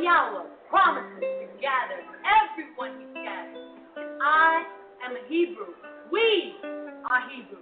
Yahweh promises to gather everyone he gathers. I am a Hebrew. We are Hebrew.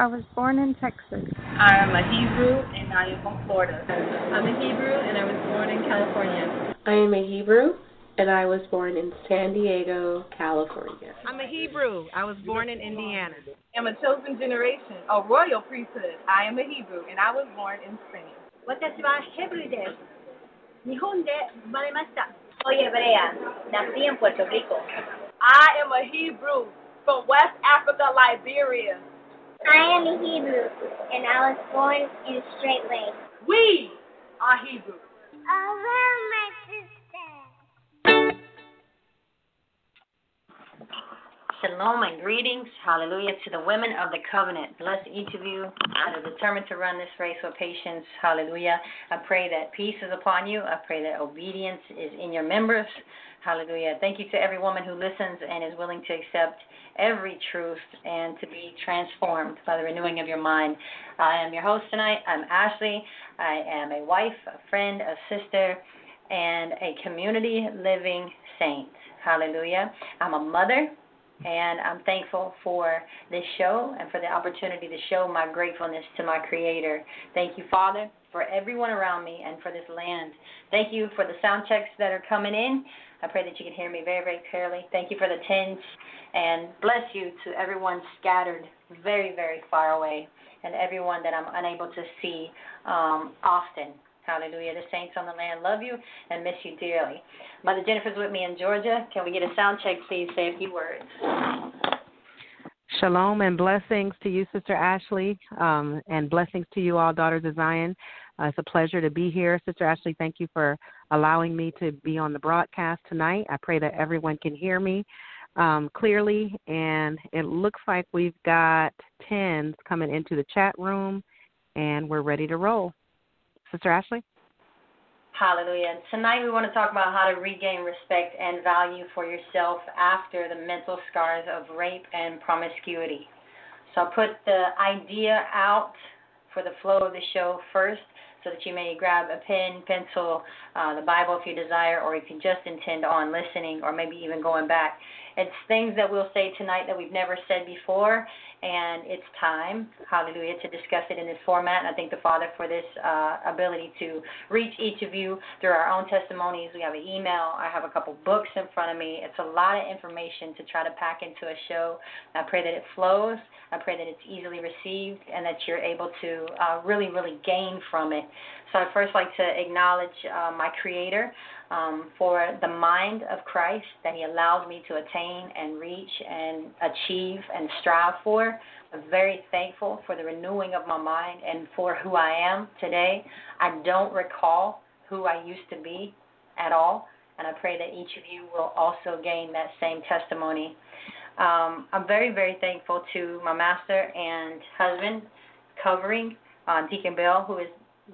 I was born in Texas. I am a Hebrew, and I am from Florida. I'm a Hebrew, and I was born in California. I am a Hebrew, and I was born in San Diego, California. I'm a Hebrew. I was born in Indiana. I'm a chosen generation, a royal priesthood. I am a Hebrew, and I was born in Spain. 私はヘブルです。日本で生まれました。Soy hebrea. Nací en Puerto Rico. I am a Hebrew from West Africa, Liberia. I am a Hebrew, and I was born in a straight way. We are Hebrew. Shalom and greetings, hallelujah, to the women of the covenant. Bless each of you that are determined to run this race with patience, hallelujah. I pray that peace is upon you. I pray that obedience is in your members. Hallelujah. Thank you to every woman who listens and is willing to accept every truth and to be transformed by the renewing of your mind. I am your host tonight. I'm Ashley. I am a wife, a friend, a sister, and a community living saint. Hallelujah. I'm a mother. And I'm thankful for this show and for the opportunity to show my gratefulness to my Creator. Thank you, Father, for everyone around me and for this land. Thank you for the sound checks that are coming in. I pray that you can hear me very, very clearly. Thank you for the tens, and bless you to everyone scattered very, very far away, and everyone that I'm unable to see um, often. Hallelujah. The saints on the land love you and miss you dearly. Mother Jennifer's with me in Georgia. Can we get a sound check, please? Say a few words. Shalom and blessings to you, Sister Ashley, um, and blessings to you all, daughters of Zion. Uh, it's a pleasure to be here. Sister Ashley, thank you for allowing me to be on the broadcast tonight. I pray that everyone can hear me. um, clearly, and it looks like we've got tens coming into the chat room, and we're ready to roll. Sister Ashley? Hallelujah. Tonight we want to talk about how to regain respect and value for yourself after the mental scars of rape and promiscuity. So I'll put the idea out for the flow of the show first so that you may grab a pen, pencil, uh, the Bible if you desire, or if you just intend on listening or maybe even going back. It's things that we'll say tonight that we've never said before, and it's time, hallelujah, to discuss it in this format. And I thank the Father for this uh, ability to reach each of you through our own testimonies. We have an email. I have a couple books in front of me. It's a lot of information to try to pack into a show. I pray that it flows. I pray that it's easily received and that you're able to uh, really, really gain from it. So I'd first like to acknowledge uh, my Creator um, for the mind of Christ that He allowed me to attain and reach and achieve and strive for. I'm very thankful for the renewing of my mind and for who I am today. I don't recall who I used to be at all, and I pray that each of you will also gain that same testimony. Um, I'm very, very thankful to my master and husband covering uh, Deacon Bell, who has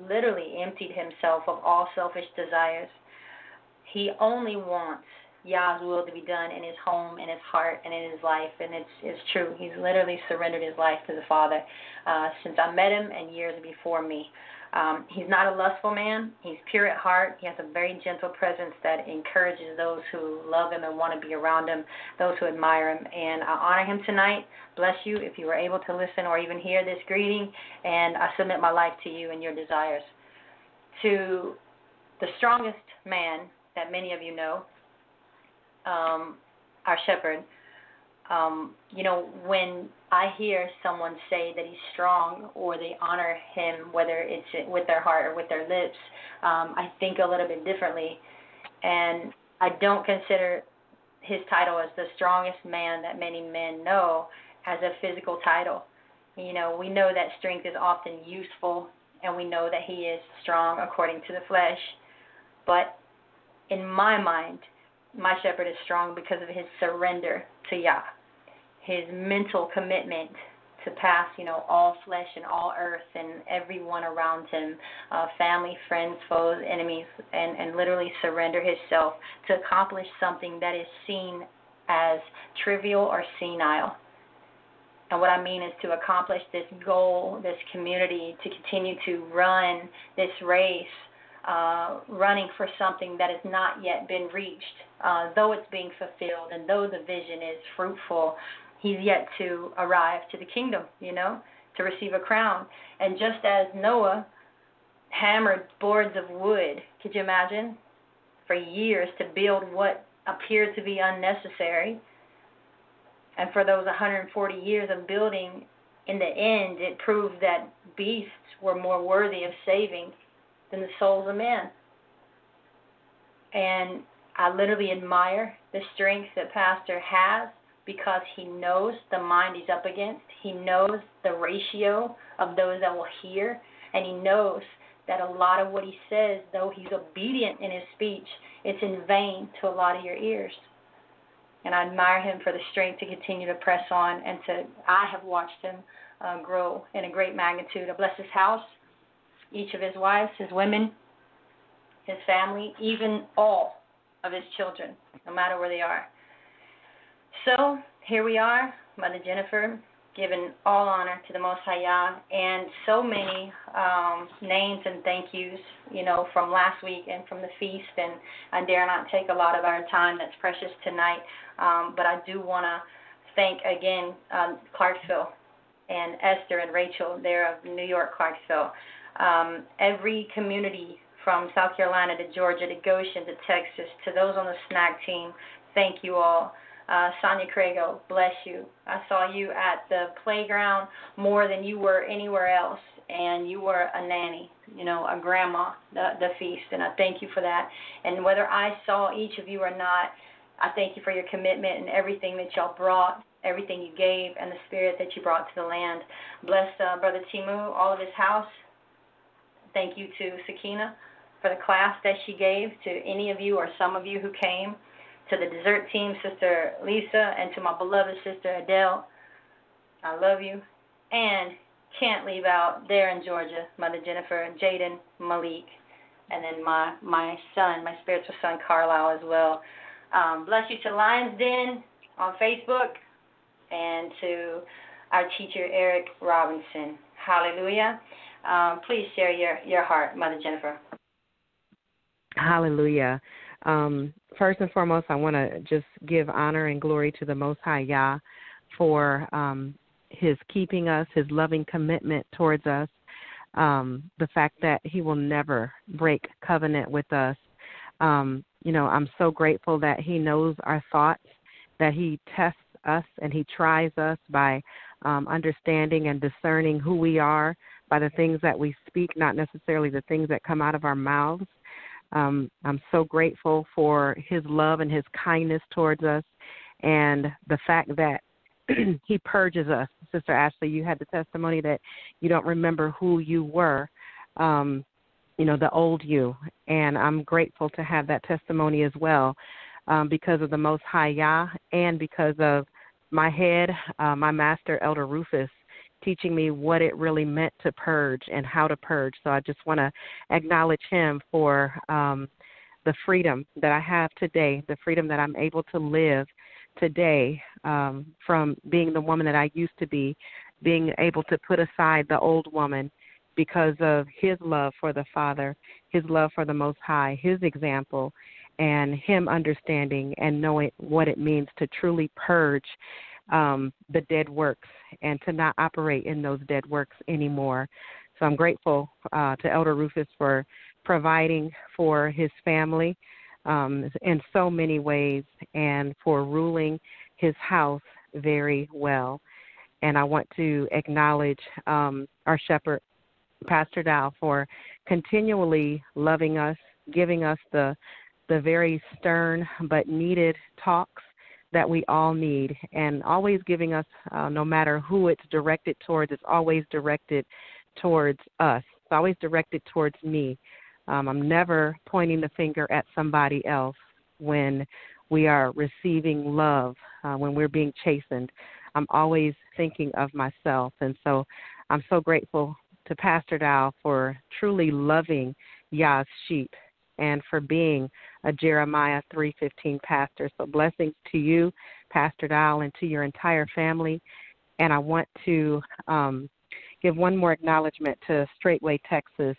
literally emptied himself of all selfish desires he only wants Yah's will to be done in his home, in his heart, and in his life. And it's it's true. He's literally surrendered his life to the Father uh, since I met him and years before me. Um, he's not a lustful man. He's pure at heart. He has a very gentle presence that encourages those who love him and want to be around him, those who admire him. And I honor him tonight. Bless you if you were able to listen or even hear this greeting. And I submit my life to you and your desires. To the strongest man that many of you know, um, our shepherd. Um, you know, when I hear someone say that he's strong or they honor him, whether it's with their heart or with their lips, um, I think a little bit differently. And I don't consider his title as the strongest man that many men know as a physical title. You know, we know that strength is often useful, and we know that he is strong according to the flesh. But in my mind, my shepherd is strong because of his surrender to Yah, his mental commitment to pass, you know, all flesh and all earth and everyone around him, uh, family, friends, foes, enemies, and, and literally surrender himself to accomplish something that is seen as trivial or senile. And what I mean is to accomplish this goal, this community, to continue to run this race uh, running for something that has not yet been reached. Uh, though it's being fulfilled and though the vision is fruitful, he's yet to arrive to the kingdom, you know, to receive a crown. And just as Noah hammered boards of wood, could you imagine, for years to build what appeared to be unnecessary, and for those 140 years of building, in the end, it proved that beasts were more worthy of saving than the souls of men. And I literally admire the strength that Pastor has because he knows the mind he's up against. He knows the ratio of those that will hear, and he knows that a lot of what he says, though he's obedient in his speech, it's in vain to a lot of your ears. And I admire him for the strength to continue to press on and to, I have watched him uh, grow in a great magnitude. I bless his house each of his wives, his women, his family, even all of his children, no matter where they are. So here we are, Mother Jennifer, giving all honor to the Most High Yah, and so many um, names and thank yous, you know, from last week and from the feast. And I dare not take a lot of our time that's precious tonight, um, but I do want to thank again um, Clarksville and Esther and Rachel. They're of New York, Clarksville um, every community from South Carolina to Georgia to Goshen to Texas to those on the snack team. Thank you all. Uh, Sonia Crago, bless you. I saw you at the playground more than you were anywhere else, and you were a nanny, you know, a grandma, the, the feast, and I thank you for that. And whether I saw each of you or not, I thank you for your commitment and everything that y'all brought, everything you gave, and the spirit that you brought to the land. Bless uh, Brother Timu, all of his house, Thank you to Sakina for the class that she gave, to any of you or some of you who came. to the dessert team, Sister Lisa, and to my beloved sister Adele. I love you. And can't leave out there in Georgia, Mother Jennifer, Jaden, Malik, and then my my son, my spiritual son Carlisle as well. Um, bless you to Lions Den on Facebook and to our teacher Eric Robinson. Hallelujah. Um, please share your, your heart, Mother Jennifer. Hallelujah. Um, first and foremost, I want to just give honor and glory to the Most High Yah for um, His keeping us, His loving commitment towards us, um, the fact that He will never break covenant with us. Um, you know, I'm so grateful that He knows our thoughts, that He tests us and He tries us by um, understanding and discerning who we are by the things that we speak, not necessarily the things that come out of our mouths. Um, I'm so grateful for His love and His kindness towards us, and the fact that He purges us. Sister Ashley, you had the testimony that you don't remember who you were, um, you know, the old you, and I'm grateful to have that testimony as well, um, because of the Most High Yah, and because of my head, uh, my master, Elder Rufus, teaching me what it really meant to purge and how to purge. So I just want to acknowledge him for um, the freedom that I have today, the freedom that I'm able to live today um, from being the woman that I used to be, being able to put aside the old woman because of his love for the Father, his love for the Most High, his example, and him understanding and knowing what it means to truly purge um, the dead works and to not operate in those dead works anymore. So I'm grateful uh, to Elder Rufus for providing for his family um, in so many ways and for ruling his house very well. And I want to acknowledge um, our shepherd, Pastor Dow, for continually loving us, giving us the the very stern but needed talks that we all need, and always giving us, uh, no matter who it's directed towards, it's always directed towards us. It's always directed towards me. Um, I'm never pointing the finger at somebody else when we are receiving love, uh, when we're being chastened. I'm always thinking of myself. And so I'm so grateful to Pastor Dow for truly loving Yah's sheep and for being a Jeremiah 3:15 pastor. So blessings to you, Pastor Dow, and to your entire family. And I want to um, give one more acknowledgement to StraitWay Texas,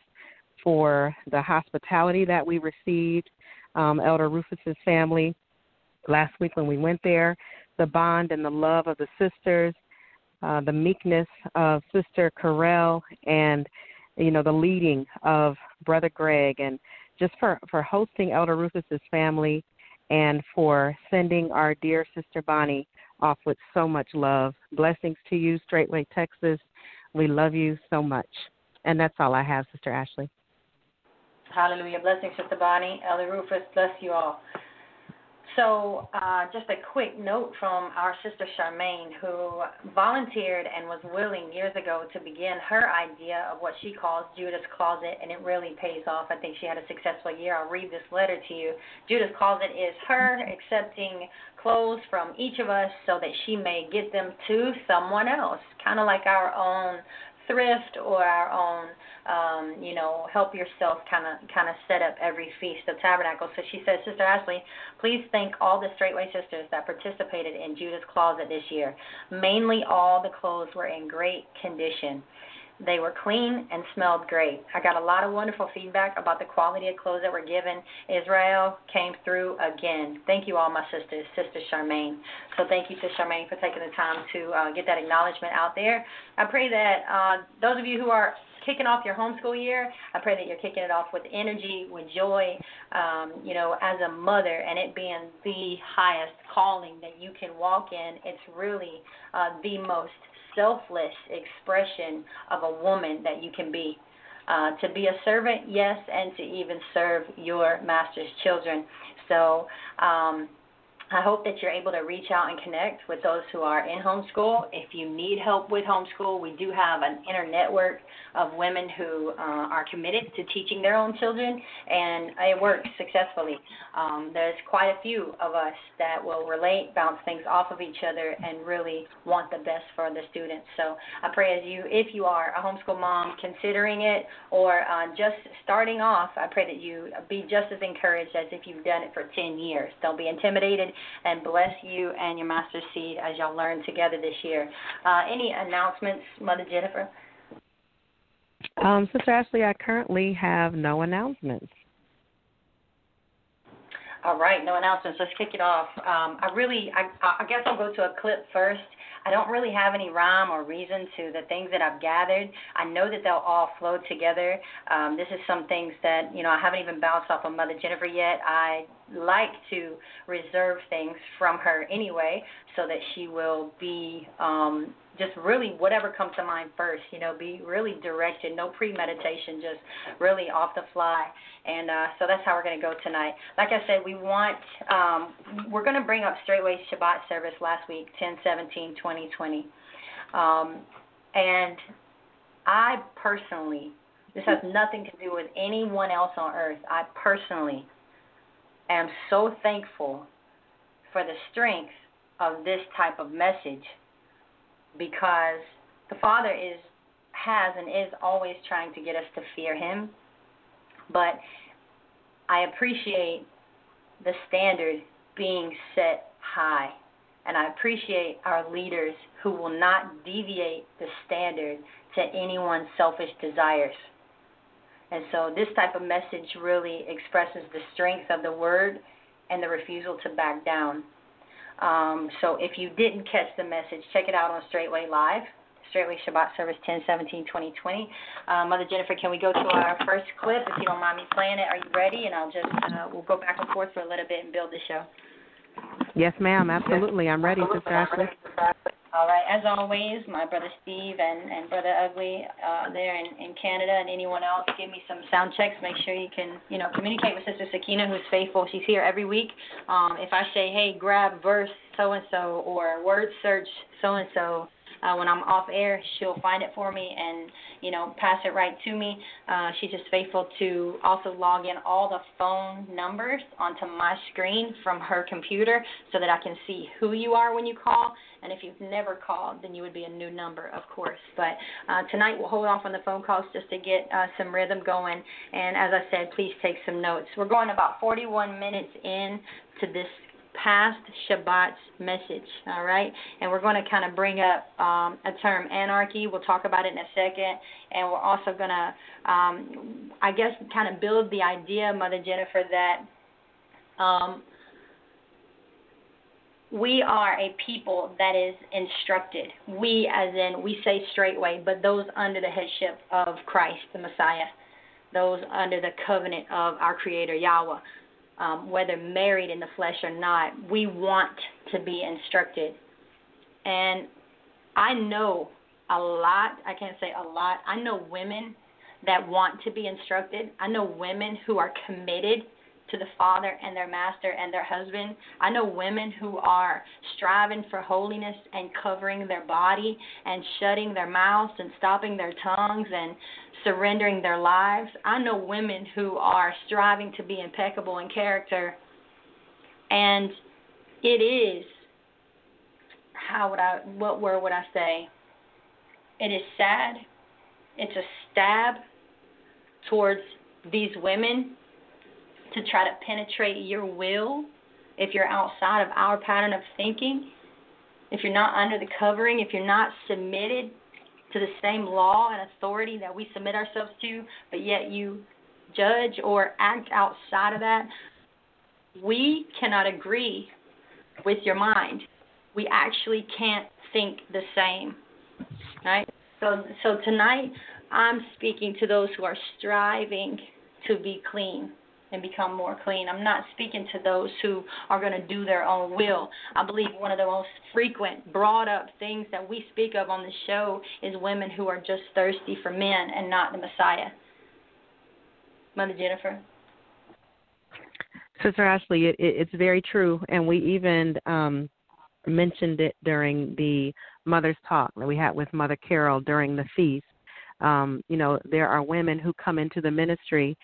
for the hospitality that we received. Um, Elder Rufus's family last week when we went there, the bond and the love of the sisters, uh, the meekness of Sister Carell, and you know the leading of Brother Greg and just for, for hosting Elder Rufus's family and for sending our dear sister Bonnie off with so much love. Blessings to you, StraitWay, Texas. We love you so much. And that's all I have, Sister Ashley. Hallelujah. Blessings, Sister Bonnie. Elder Rufus, bless you all. So, uh, just a quick note from our sister Charmaine, who volunteered and was willing years ago to begin her idea of what she calls Judah's Closet, and it really pays off. I think she had a successful year. I'll read this letter to you. Judah's Closet is her accepting clothes from each of us so that she may get them to someone else, kind of like our own thrift or our own um, you know, help yourself kind of kind of set up every feast of tabernacles. So she says, Sister Ashley, please thank all the StraitWay sisters that participated in Judah's Closet this year. Mainly, all the clothes were in great condition. They were clean and smelled great. I got a lot of wonderful feedback about the quality of clothes that were given. Israel came through again. Thank you, all my sisters, Sister Charmaine. So thank you to Charmaine for taking the time to uh, get that acknowledgement out there. I pray that uh, those of you who are kicking off your homeschool year, I pray that you're kicking it off with energy, with joy, um, you know, as a mother, and it being the highest calling that you can walk in. It's really uh, the most selfless expression of a woman that you can be. Uh, to be a servant, yes, and to even serve your master's children. So, um, I hope that you're able to reach out and connect with those who are in homeschool. If you need help with homeschool, we do have an inner network of women who uh, are committed to teaching their own children, and it works successfully. Um, there's quite a few of us that will relate, bounce things off of each other, and really want the best for the students. So I pray as you, if you are a homeschool mom considering it or uh, just starting off, I pray that you be just as encouraged as if you've done it for 10 years. Don't be intimidated and bless you and your master seed as y'all learn together this year. Uh, any announcements, Mother Jennifer? Um, Sister Ashley, I currently have no announcements. All right, no announcements. Let's kick it off. Um, I really, I, I guess I'll go to a clip first. I don't really have any rhyme or reason to the things that I've gathered. I know that they'll all flow together. Um, this is some things that you know I haven't even bounced off of Mother Jennifer yet. I like to reserve things from her anyway, so that she will be um, just really whatever comes to mind first. You know, be really directed, no premeditation, just really off the fly. And uh, so that's how we're going to go tonight. Like I said, we want um, we're going to bring up StraitWay Shabbat service last week, 10 17 2020. Um, and I personally, this has nothing to do with anyone else on earth. I personally am so thankful for the strength of this type of message because the Father is has and is always trying to get us to fear him. But I appreciate the standard being set high. And I appreciate our leaders who will not deviate the standard to anyone's selfish desires. And so this type of message really expresses the strength of the word and the refusal to back down. Um, so if you didn't catch the message, check it out on StraitWay Live, StraitWay Shabbat Service 10 17 2020. Uh, Mother Jennifer, can we go to our first clip if you don't mind me playing it? Are you ready? And I'll just, uh, we'll go back and forth for a little bit and build the show. Yes, ma'am. Absolutely. I'm ready, Sister Ashley. All right. As always, my brother Steve and, and brother Ugly uh, there in, in Canada and anyone else, give me some sound checks. Make sure you can, you know, communicate with Sister Sakina, who's faithful. She's here every week. Um, if I say, hey, grab verse so and so or word search so and so, uh, when I'm off air, she'll find it for me and you know pass it right to me. Uh, she's just faithful to also log in all the phone numbers onto my screen from her computer so that I can see who you are when you call. And if you've never called, then you would be a new number, of course. But uh, tonight we'll hold off on the phone calls just to get uh, some rhythm going. And as I said, please take some notes. We're going about 41 minutes in to this past Shabbat's message, all right? And we're going to kind of bring up um, a term, anarchy. We'll talk about it in a second. And we're also going to, um, I guess, kind of build the idea, Mother Jennifer, that um, we are a people that is instructed. We, as in, we say StraitWay, but those under the headship of Christ, the Messiah, those under the covenant of our Creator, Yahweh um, whether married in the flesh or not, we want to be instructed. And I know a lot, I can't say a lot, I know women that want to be instructed. I know women who are committed to the Father and their master and their husband. I know women who are striving for holiness and covering their body and shutting their mouths and stopping their tongues and surrendering their lives. I know women who are striving to be impeccable in character. And it is how would I what word would I say? It is sad. It's a stab towards these women to try to penetrate your will if you're outside of our pattern of thinking, if you're not under the covering, if you're not submitted to the same law and authority that we submit ourselves to, but yet you judge or act outside of that, we cannot agree with your mind. We actually can't think the same. Right? So so tonight I'm speaking to those who are striving to be clean and become more clean. I'm not speaking to those who are going to do their own will. I believe one of the most frequent, brought up things that we speak of on the show is women who are just thirsty for men and not the Messiah. Mother Jennifer? Sister Ashley, it, it, it's very true, and we even um, mentioned it during the Mother's Talk that we had with Mother Carol during the feast. Um, you know, there are women who come into the ministry,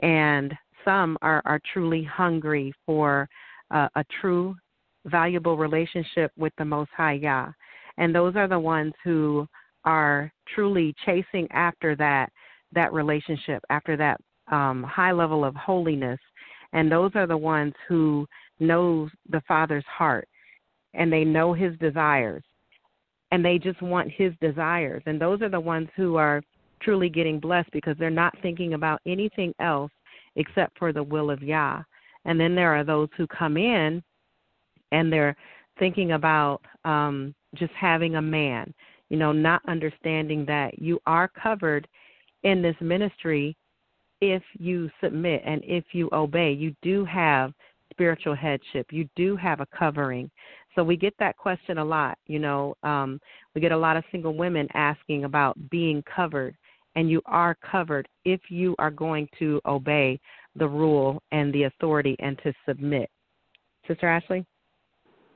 and some are, are truly hungry for uh, a true, valuable relationship with the Most High Yah. And those are the ones who are truly chasing after that that relationship, after that um, high level of holiness. And those are the ones who know the Father's heart and they know his desires and they just want his desires. And those are the ones who are truly getting blessed because they're not thinking about anything else except for the will of Yah. And then there are those who come in and they're thinking about um, just having a man, you know, not understanding that you are covered in this ministry if you submit and if you obey. You do have spiritual headship, you do have a covering. So we get that question a lot. You know, um, we get a lot of single women asking about being covered, and you are covered if you are going to obey the rule and the authority and to submit. Sister Ashley?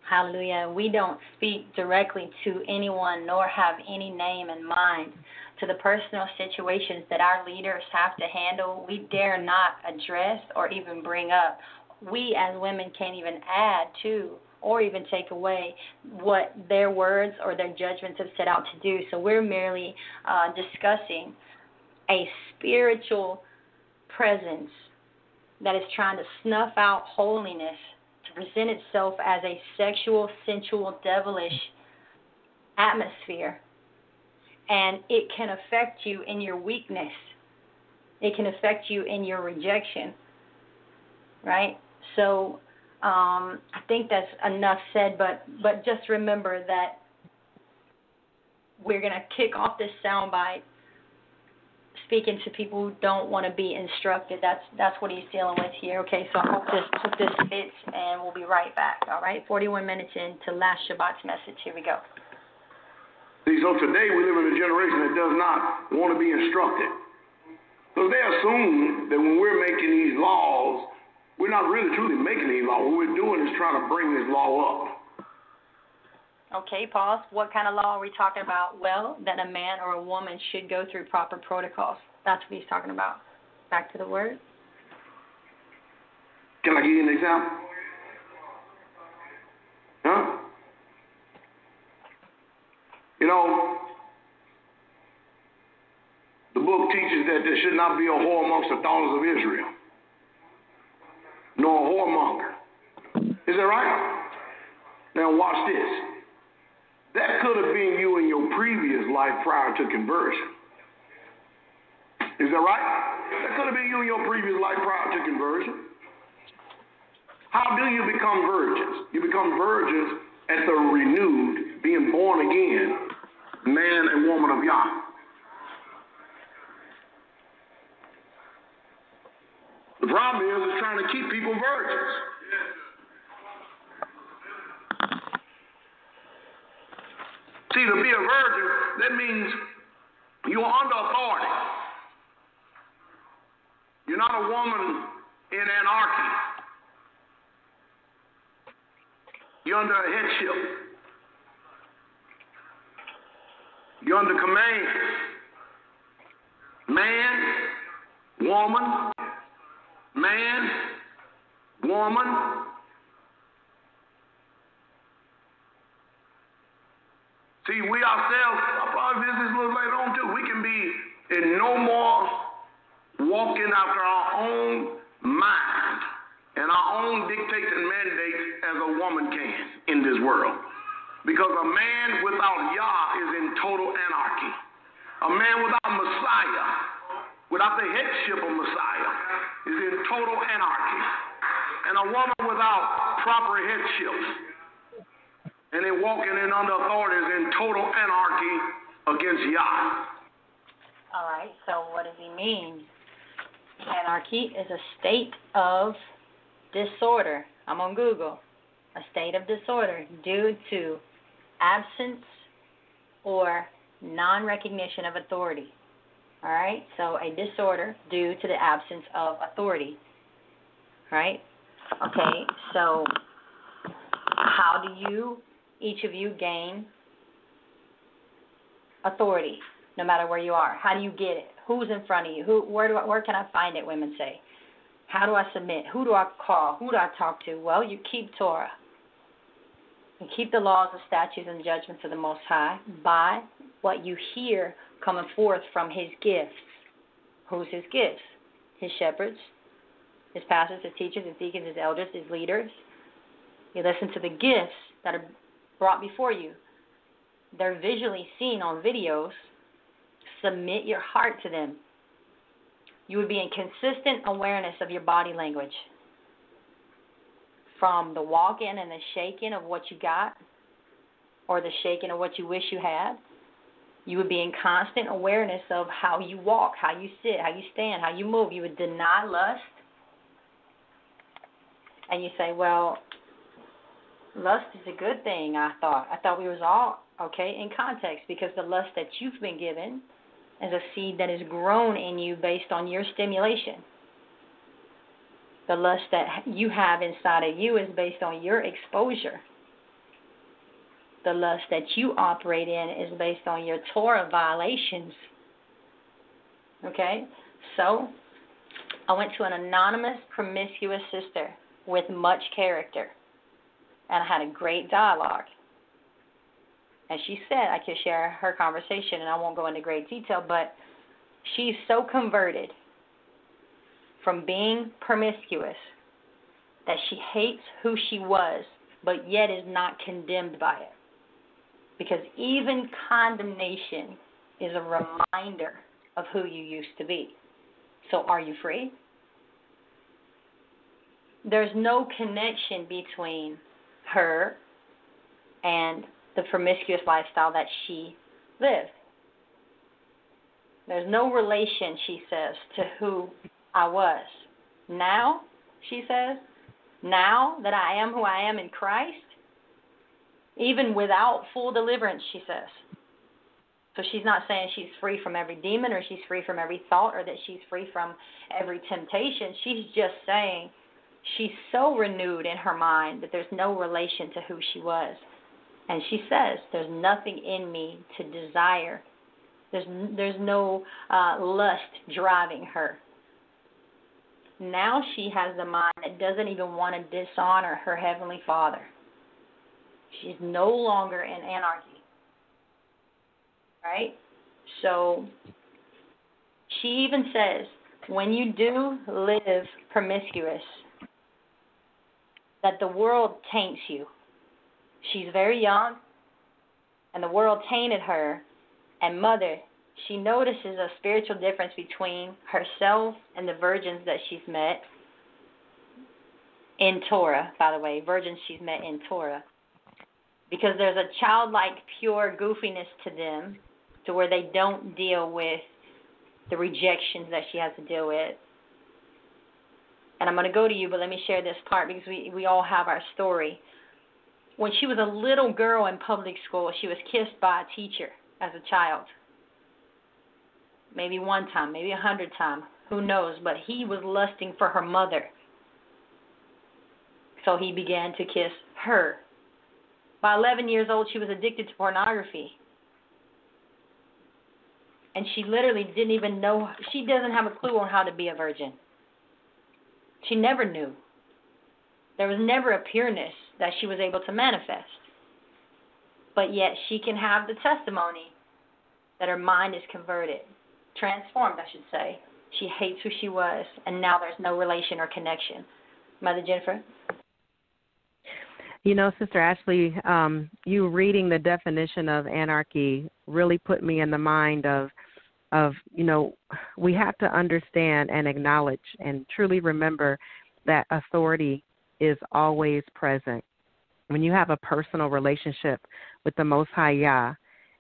Hallelujah. We don't speak directly to anyone nor have any name in mind. To the personal situations that our leaders have to handle, we dare not address or even bring up. We as women can't even add to or even take away what their words or their judgments have set out to do. So we're merely uh, discussing a spiritual presence that is trying to snuff out holiness to present itself as a sexual, sensual, devilish atmosphere. And it can affect you in your weakness. It can affect you in your rejection. Right? So um, I think that's enough said, but but just remember that we're gonna kick off this soundbite speaking to people who don't want to be instructed. That's that's what he's dealing with here. Okay, so I hope this hope this fits, and we'll be right back. All right, 41 minutes into last Shabbat's message. Here we go. See, so today we live in a generation that does not want to be instructed. So they assume that when we're making these laws, we're not really truly making any law. What we're doing is trying to bring this law up. Okay, pause. What kind of law are we talking about? Well, that a man or a woman should go through proper protocols. That's what he's talking about. Back to the word. Can I give you an example? Huh? You know, the book teaches that there should not be a whore amongst the daughters of Israel, nor a whoremonger. Is that right? Now, watch this. That could have been you in your previous life prior to conversion. Is that right? That could have been you in your previous life prior to conversion. How do you become virgins? You become virgins at the renewed, being born again, man and woman of Yah. The problem is, it's trying to keep people virgins. See, to be a virgin, that means you are under authority. You're not a woman in anarchy. You're under a headship. You're under command. Man, woman, man, woman, See, we ourselves, I'll probably visit this a little later on too. We can be in no more walking after our own mind and our own dictates and mandates as a woman can in this world. Because a man without Yah is in total anarchy. A man without Messiah, without the headship of Messiah, is in total anarchy. And a woman without proper headship and they're walking in under authorities in total anarchy against Yah. All right, so what does he mean? Anarchy is a state of disorder. I'm on Google. A state of disorder due to absence or non recognition of authority. All right, so a disorder due to the absence of authority. Right? Okay, so how do you, each of you, gain authority, no matter where you are? How do you get it? Who's in front of you? Who? Where do? I, where can I find it? Women say. How do I submit? Who do I call? Who do I talk to? Well, you keep Torah. You keep the laws, the statutes, and judgments of the Most High by what you hear coming forth from His gifts. Who's His gifts? His shepherds, His pastors, His teachers, His deacons, His elders, His leaders. You listen to the gifts that are brought before you. They're visually seen on videos. Submit your heart to them. You would be in consistent awareness of your body language. From the walking and the shaking of what you got, or the shaking of what you wish you had. You would be in constant awareness of how you walk, how you sit, how you stand, how you move. You would deny lust. And you say, well, lust is a good thing, I thought. I thought we was all okay in context because the lust that you've been given is a seed that is grown in you based on your stimulation. The lust that you have inside of you is based on your exposure. The lust that you operate in is based on your Torah violations. Okay? So, I went to an anonymous, promiscuous sister with much character and I had a great dialogue. And she said I could share her conversation, and I won't go into great detail, but she's so converted from being promiscuous that she hates who she was, but yet is not condemned by it. Because even condemnation is a reminder of who you used to be. So, are you free? There's no connection between her and the promiscuous lifestyle that she lived. There's no relation, she says, to who I was. Now, she says, now that I am who I am in Christ, even without full deliverance, she says. So she's not saying she's free from every demon or she's free from every thought or that she's free from every temptation. She's just saying she's so renewed in her mind that there's no relation to who she was. And she says, There's nothing in me to desire. There's, there's no uh, lust driving her. Now she has a mind that doesn't even want to dishonor her Heavenly Father. She's no longer in anarchy. Right? So she even says, when you do live promiscuous, that the world taints you. She's very young, and the world tainted her. And mother, she notices a spiritual difference between herself and the virgins that she's met in Torah, by the way, virgins she's met in Torah. Because there's a childlike, pure goofiness to them to where they don't deal with the rejections that she has to deal with and I'm going to go to you, but let me share this part because we, we all have our story. When she was a little girl in public school, she was kissed by a teacher as a child. Maybe one time, maybe a hundred times, who knows? But he was lusting for her mother. So he began to kiss her. By 11 years old, she was addicted to pornography. And she literally didn't even know, she doesn't have a clue on how to be a virgin. She never knew. There was never a pureness that she was able to manifest. But yet she can have the testimony that her mind is converted, transformed, I should say. She hates who she was, and now there's no relation or connection. Mother Jennifer? You know, Sister Ashley, um, you reading the definition of anarchy really put me in the mind of of you know we have to understand and acknowledge and truly remember that authority is always present. When you have a personal relationship with the most high yah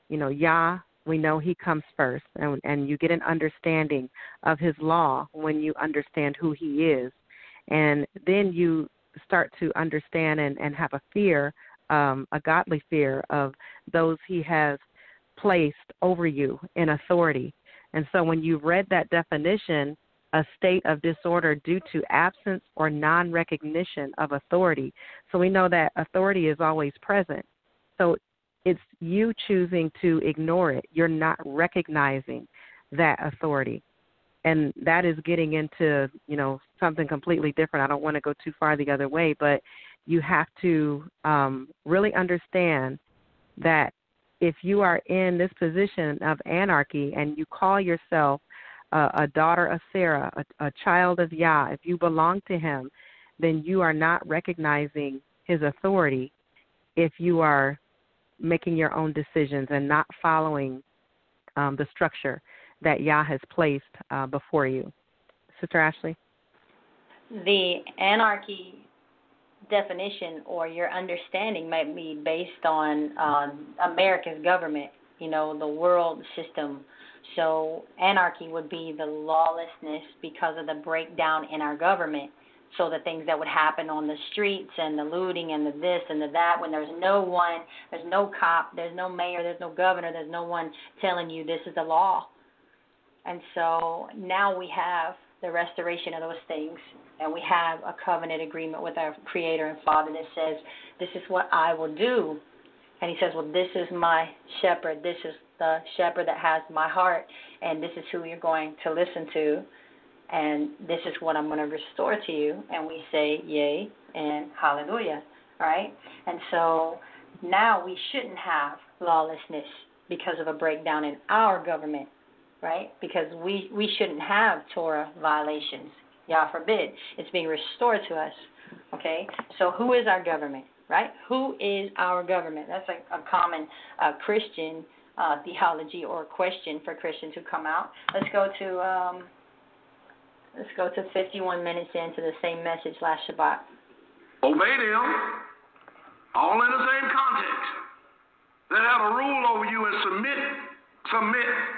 you know yah we know he comes first and and you get an understanding of his law when you understand who he is. And then you start to understand and and have a fear um a godly fear of those he has placed over you in authority. And so when you read that definition, a state of disorder due to absence or non recognition of authority. So we know that authority is always present. So it's you choosing to ignore it. You're not recognizing that authority. And that is getting into, you know, something completely different. I don't want to go too far the other way, but you have to um, really understand that if you are in this position of anarchy and you call yourself a, a daughter of Sarah, a, a child of Yah, if you belong to Him, then you are not recognizing His authority if you are making your own decisions and not following um, the structure that Yah has placed uh, before you. Sister Ashley? The anarchy definition or your understanding might be based on um, America's government, you know, the world system. So anarchy would be the lawlessness because of the breakdown in our government. So the things that would happen on the streets and the looting and the this and the that when there's no one, there's no cop, there's no mayor, there's no governor, there's no one telling you this is the law. And so now we have the restoration of those things and we have a covenant agreement with our creator and father that says this is what I will do. And he says well this is my shepherd. This is the shepherd that has my heart and this is who you're going to listen to and this is what I'm going to restore to you. And we say yay and hallelujah. Right? And so now we shouldn't have lawlessness because of a breakdown in our government right? Because we we shouldn't have Torah violations. Yah forbid. It's being restored to us. Okay? So who is our government? Right? Who is our government? That's a, common uh, Christian uh, theology or question for Christians who come out. Let's go to um, let's go to 51 minutes into the same message last Shabbat. Obey them, all in the same context. They have a rule over you and submit, submit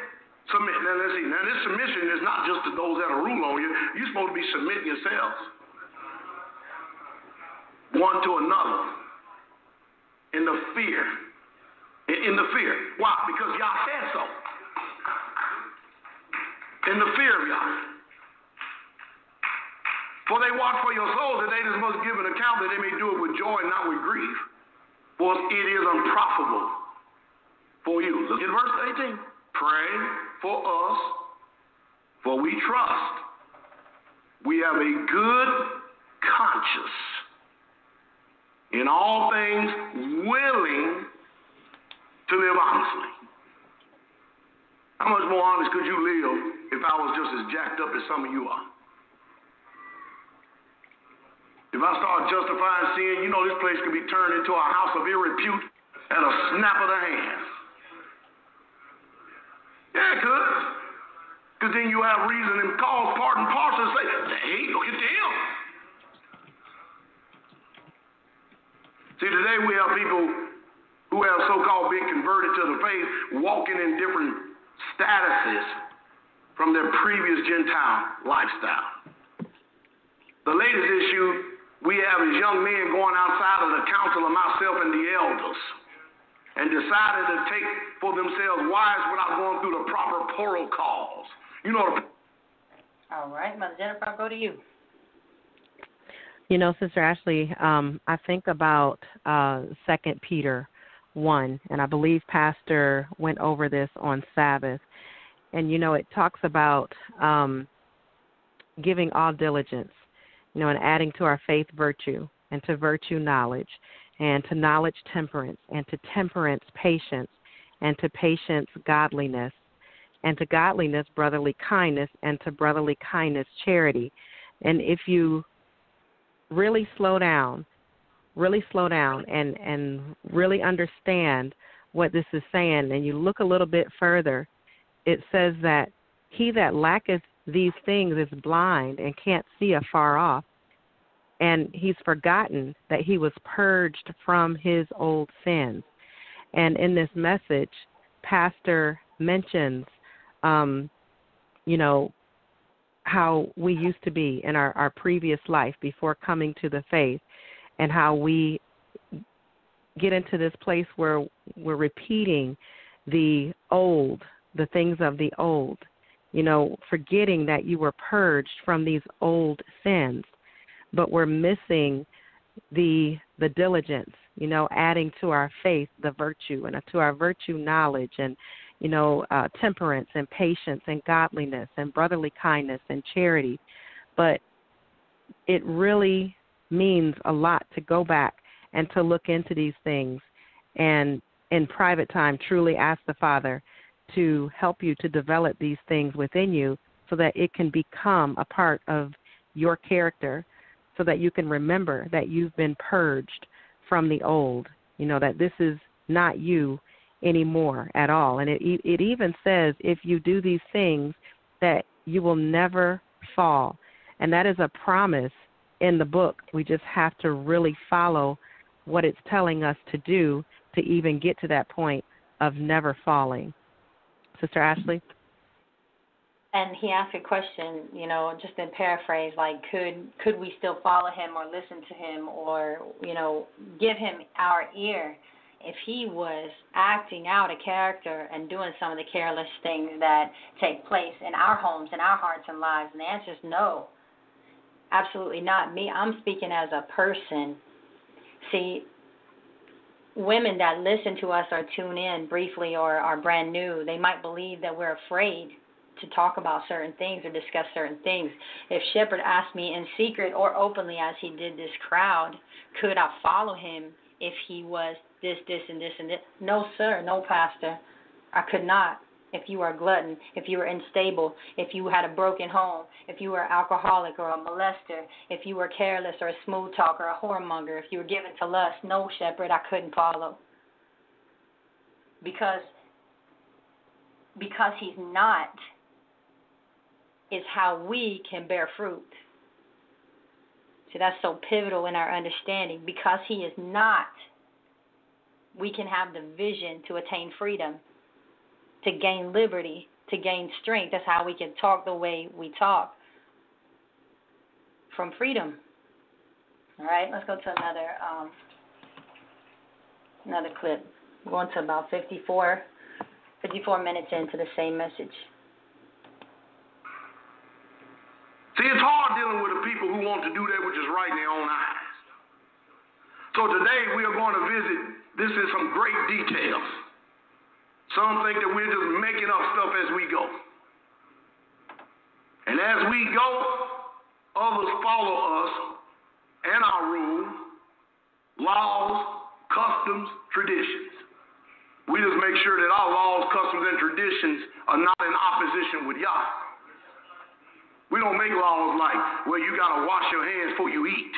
Submit. Now let's see. Now this submission is not just to those that are rule on you. You're supposed to be submitting yourselves one to another in the fear. In, the fear. Why? Because Yah said so. In the fear of Yah. For they watch for your souls that they just must give an account that they may do it with joy and not with grief. For it is unprofitable for you. Look at verse 18. Pray for us, for we trust we have a good conscience in all things, willing to live honestly. How much more honest could you live if I was just as jacked up as some of you are? If I start justifying sin, you know this place could be turned into a house of irrepute repute at a snap of the hand. Yeah, it could. Because then you have reason and cause part and parcel to say, hey, look at them. See, today we have people who have so called been converted to the faith walking in different statuses from their previous Gentile lifestyle. The latest issue we have is young men going outside of the council of myself and the elders and decided to take for themselves wives without going through the proper protocols. You know. The... All right, Mother Jennifer, I'll go to you. You know, Sister Ashley, um, I think about uh, Second Peter one, and I believe Pastor went over this on Sabbath. And you know, it talks about um, giving all diligence, you know, and adding to our faith virtue, and to virtue knowledge, and to knowledge temperance, and to temperance patience, and to patience godliness, and to godliness brotherly kindness, and to brotherly kindness charity. And if you really slow down, really slow down and and really understand what this is saying and you look a little bit further, it says that he that lacketh these things is blind and can't see afar off and he's forgotten that he was purged from his old sins. And in this message, Pastor mentions, um, you know, how we used to be in our, our previous life before coming to the faith, and how we get into this place where we're repeating the old, the things of the old, you know, forgetting that you were purged from these old sins, but we're missing the the diligence, you know, adding to our faith the virtue and to our virtue knowledge and you know, uh, temperance and patience and godliness and brotherly kindness and charity. But it really means a lot to go back and to look into these things and in private time truly ask the Father to help you to develop these things within you so that it can become a part of your character so that you can remember that you've been purged from the old you know that this is not you anymore at all. And it it even says if you do these things that you will never fall. And that is a promise in the book. We just have to really follow what it's telling us to do to even get to that point of never falling. Sister Ashley? And he asked a question, you know, just in paraphrase, like could could we still follow him or listen to him or you know give him our ear if he was acting out a character and doing some of the careless things that take place in our homes, in our hearts and lives? And the answer is no, absolutely not. Me, I'm speaking as a person. See, women that listen to us or tune in briefly or are brand new, they might believe that we're afraid to talk about certain things or discuss certain things. If Shepherd asked me in secret or openly, as he did this crowd, could I follow him if he was this, this, and this, and this? No, sir, no, Pastor. I could not if you were a glutton, if you were unstable, if you had a broken home, if you were an alcoholic or a molester, if you were careless or a smooth talker, a whoremonger, if you were given to lust, no shepherd, I couldn't follow. Because because he's not is how we can bear fruit. See, that's so pivotal in our understanding. Because he is not, we can have the vision to attain freedom to gain liberty, to gain strength. That's how we can talk the way we talk from freedom. All right, let's go to another um, another clip. We're going to about 54, 54 minutes into the same message. See, it's hard dealing with the people who want to do that which is right in their own eyes. So today we are going to visit this is some great details. Some think that we're just making up stuff as we go. And as we go, others follow us and our rule, laws, customs, traditions. We just make sure that our laws, customs, and traditions are not in opposition with Yah. We don't make laws like, well, you got to wash your hands before you eat.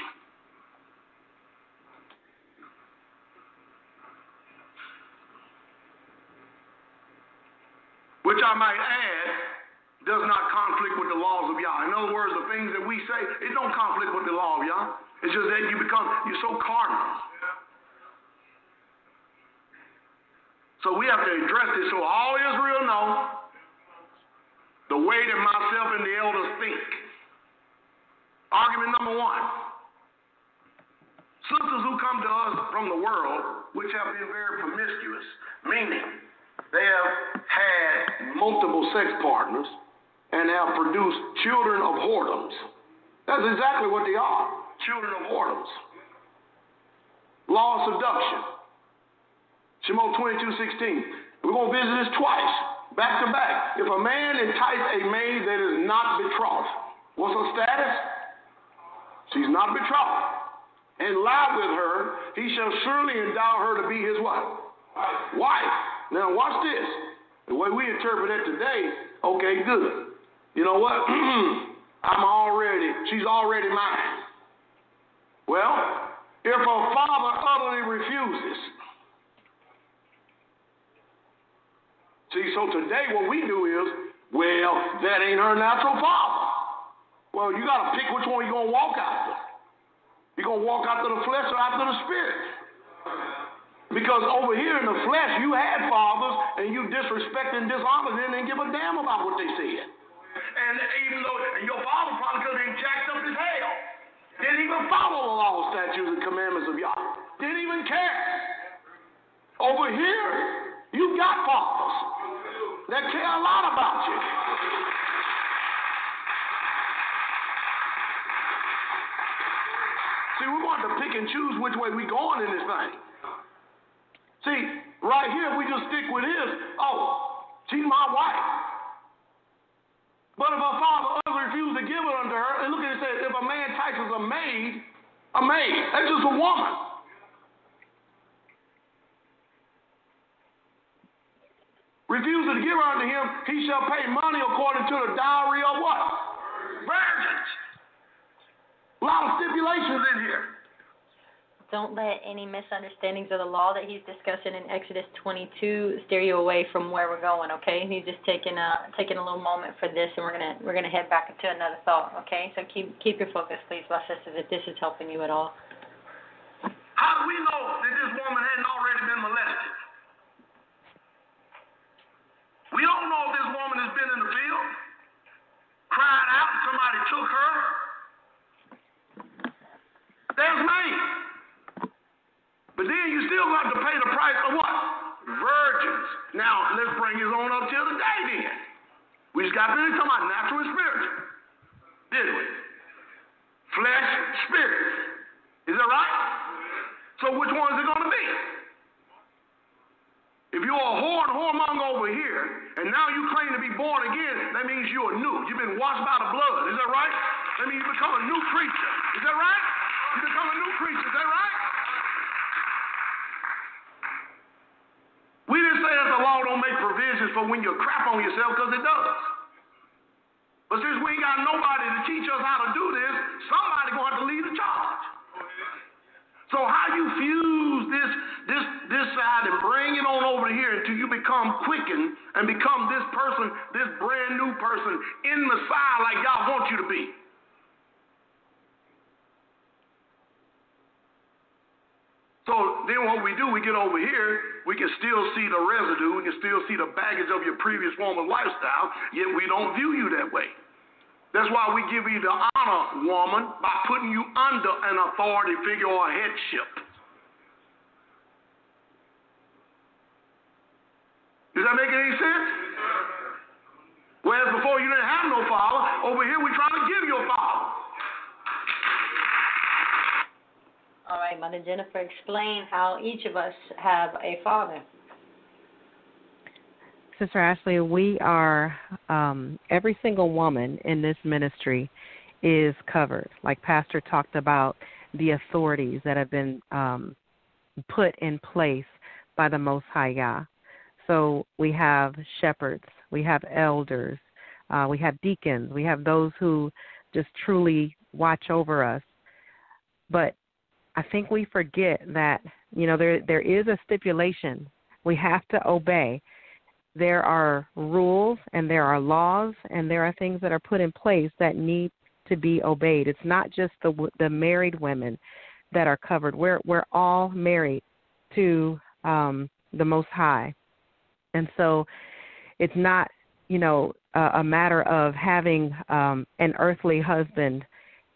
Which I might add, does not conflict with the laws of Yah. In other words, the things that we say, it don't conflict with the law of Yah. It's just that you become, you're so carnal. So we have to address this so all Israel know the way that myself and the elders think. Argument number one. Sisters who come to us from the world, which have been very promiscuous, meaning they have had multiple sex partners and have produced children of whoredoms. That's exactly what they are children of whoredoms. Law of seduction. Shemot 22 16. We're going to visit this twice, back to back. If a man entice a maid that is not betrothed, what's her status? She's not betrothed. And lie with her, he shall surely endow her to be his what? Wife. Now watch this. The way we interpret it today, okay, good. You know what? I'm already, she's already mine. Well, if a father utterly refuses, see, so today what we do is, well, that ain't her natural father. Well, you got to pick which one you're going to walk after. You're going to walk after the flesh or after the spirit. Because over here in the flesh, you had fathers and you disrespected and dishonored them and give a damn about what they said. And even though and your father probably could have been jacked up as hell. Didn't even follow the law, statutes, and commandments of Yah. Didn't even care. Over here, You got fathers that care a lot about you. See, we want to pick and choose which way we going in this thing. See, right here, we just stick with his. Oh, she's my wife. But if her father refused to give it unto her, and look at it, says, if a man entices a maid, a maid, that's just a woman. Refuses to give her unto him, he shall pay money according to the dowry of what? Virgins. A lot of stipulations in here. Don't let any misunderstandings of the law that he's discussing in Exodus 22 steer you away from where we're going. Okay, he's just taking a taking a little moment for this, and we're gonna we're gonna head back into another thought. Okay, so keep keep your focus, please, my sisters, if this is helping you at all. How do we know that this woman hadn't already been molested? We don't know if this woman has been in the field, cried out, somebody took her. There's me. But then you still got to pay the price of what? Virgins. Now, let's bring it on up till the day then. We just got finished talking about natural and spiritual. Did we? Flesh, spirit. Is that right? So which one is it going to be? If you're a whore and whoremonger over here, and now you claim to be born again, that means you're new. You've been washed by the blood. Is that right? That means you become a new creature. Is that right? You become a new creature. Is that right? We didn't say that the law don't make provisions for when you crap on yourself, because it does. But since we ain't got nobody to teach us how to do this, somebody gonna have to lead the charge. So how you fuse this this this side and bring it on over here until you become quickened and become this person, this brand new person in Messiah like y'all want you to be. So then what we do, we get over here, we can still see the residue, we can still see the baggage of your previous of lifestyle, yet we don't view you that way. That's why we give you the honor, woman, by putting you under an authority figure or headship. Does that make any sense? Whereas before you didn't have no father, over here we're trying to give you a father. All right, Mother Jennifer, explain how each of us have a father. Sister Ashley, we are, um, every single woman in this ministry is covered. Like Pastor talked about the authorities that have been um, put in place by the Most High Yah. So we have shepherds, we have elders, uh, we have deacons, we have those who just truly watch over us. But I think we forget that you know there there is a stipulation we have to obey. There are rules and there are laws and there are things that are put in place that need to be obeyed. It's not just the the married women that are covered. We're we're all married to um, the Most High, and so it's not you know a, a matter of having um, an earthly husband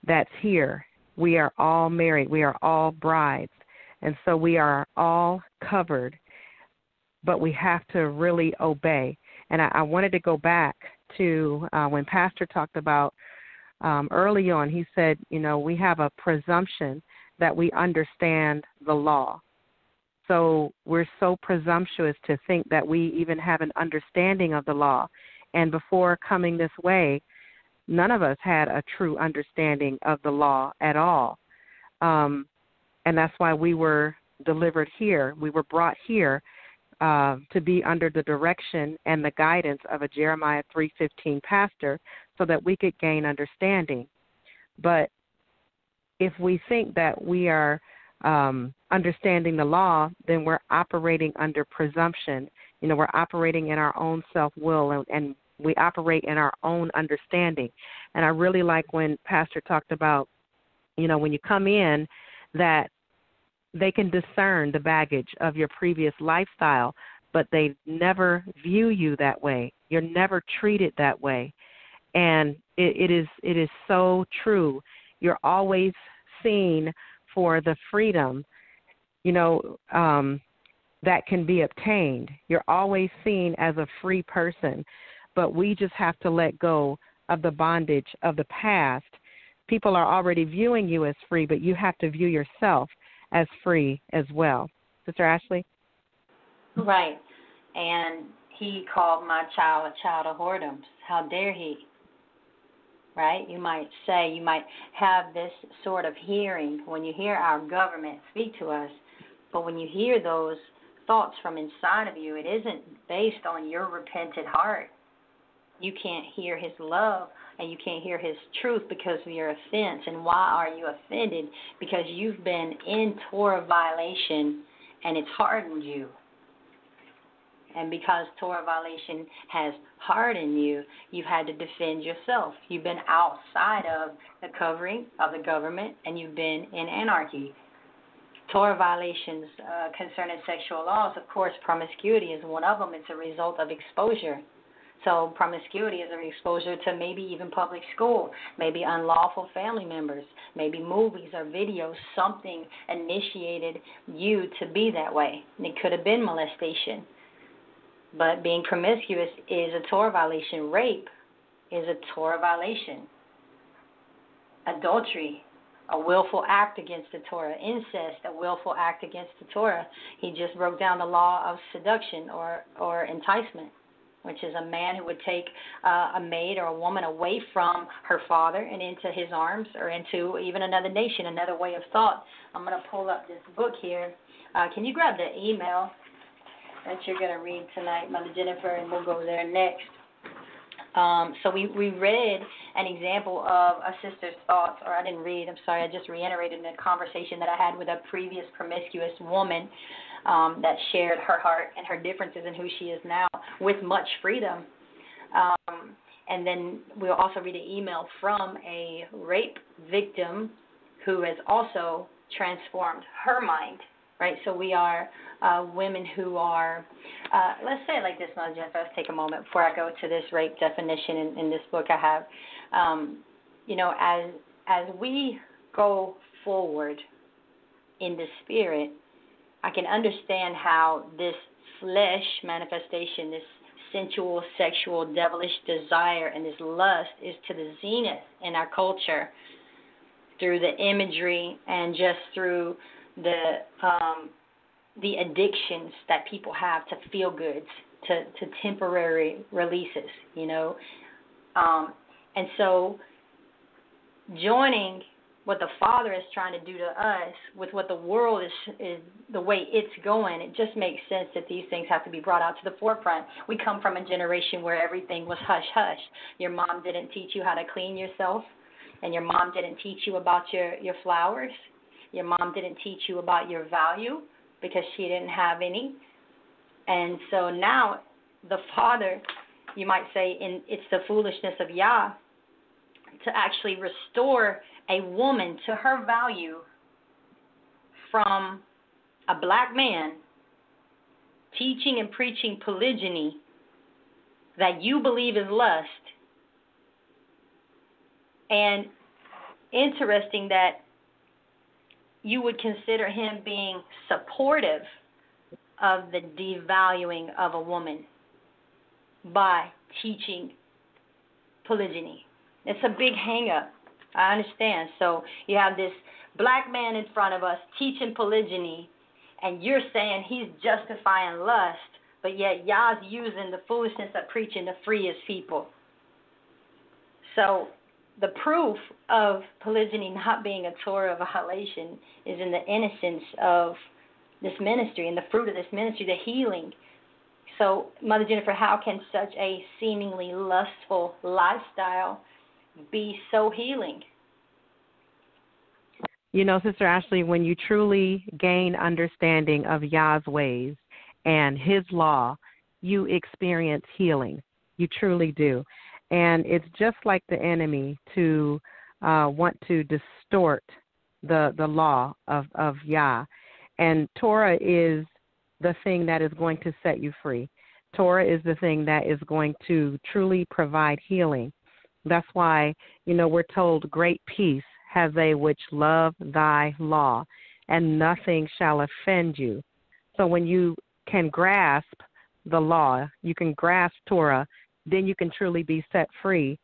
that's here we are all married, we are all brides, and so we are all covered, but we have to really obey. And I, I wanted to go back to uh, when Pastor talked about um, early on, he said, you know, we have a presumption that we understand the law. So we're so presumptuous to think that we even have an understanding of the law. And before coming this way, none of us had a true understanding of the law at all. Um, and that's why we were delivered here. We were brought here uh, to be under the direction and the guidance of a Jeremiah 3:15 pastor, so that we could gain understanding. But if we think that we are um, understanding the law, then we're operating under presumption. You know, we're operating in our own self will and, and we operate in our own understanding. And I really like when Pastor talked about, you know, when you come in, that they can discern the baggage of your previous lifestyle, but they never view you that way. You're never treated that way. And it, it is it is so true. You're always seen for the freedom. You know, um, that can be obtained. You're always seen as a free person, but we just have to let go of the bondage of the past. People are already viewing you as free, but you have to view yourself as free as well. Sister Ashley? Right. And he called my child a child of whoredoms. How dare he? Right? You might say, you might have this sort of hearing when you hear our government speak to us, but when you hear those thoughts from inside of you, it isn't based on your repentant heart. You can't hear his love and you can't hear his truth because of your offense. And why are you offended? Because you've been in Torah violation and it's hardened you. And because Torah violation has hardened you, you've had to defend yourself. You've been outside of the covering of the government and you've been in anarchy. Torah violations uh, concerning sexual laws, of course, promiscuity is one of them. It's a result of exposure. So, promiscuity is an exposure to maybe even public school, maybe unlawful family members, maybe movies or videos. Something initiated you to be that way. It could have been molestation. But being promiscuous is a Torah violation. Rape is a Torah violation. Adultery, a willful act against the Torah. Incest, a willful act against the Torah. He just broke down the law of seduction or, or enticement, which is a man who would take uh, a maid or a woman away from her father and into his arms or into even another nation, another way of thought. I'm going to pull up this book here. Uh, can you grab the email that you're going to read tonight, Mother Jennifer, and we'll go there next. Um, so we, we read an example of a sister's thoughts, or I didn't read, I'm sorry, I just reiterated a conversation that I had with a previous promiscuous woman um, that shared her heart and her differences in who she is now with much freedom. Um, and then we'll also read an email from a rape victim who has also transformed her mind right? So we are uh, women who are, uh, let's say it like this, Mother Jennifer, let's take a moment before I go to this rape definition in, in this book I have. Um, you know, as as we go forward in the spirit, I can understand how this flesh manifestation, this sensual, sexual, devilish desire, and this lust is to the zenith in our culture through the imagery and just through the um, the addictions that people have to feel goods, to, to temporary releases, you know. Um, and so joining what the Father is trying to do to us with what the world is is the way it's going, it just makes sense that these things have to be brought out to the forefront. We come from a generation where everything was hush hush. Your mom didn't teach you how to clean yourself, and your mom didn't teach you about your your flowers your mom didn't teach you about your value because she didn't have any. And so now the father, you might say, in it's the foolishness of Yah to actually restore a woman to her value from a black man teaching and preaching polygyny that you believe is lust. And interesting that you would consider him being supportive of the devaluing of a woman by teaching polygyny. It's a big hang up. I understand. So you have this black man in front of us teaching polygyny, and you're saying he's justifying lust, but yet Yah's using the foolishness of preaching to free his people. So the proof of polygyny not being a Torah violation is in the innocence of this ministry and the fruit of this ministry, the healing. So, Mother Jennifer, how can such a seemingly lustful lifestyle be so healing? You know, Sister Ashley, when you truly gain understanding of Yah's ways and His law, you experience healing. You truly do and it's just like the enemy to uh, want to distort the the law of of Yah, and Torah is the thing that is going to set you free. Torah is the thing that is going to truly provide healing. That's why you know we're told, "Great peace have they which love Thy law, and nothing shall offend you." So when you can grasp the law, you can grasp Torah, then you can truly be set free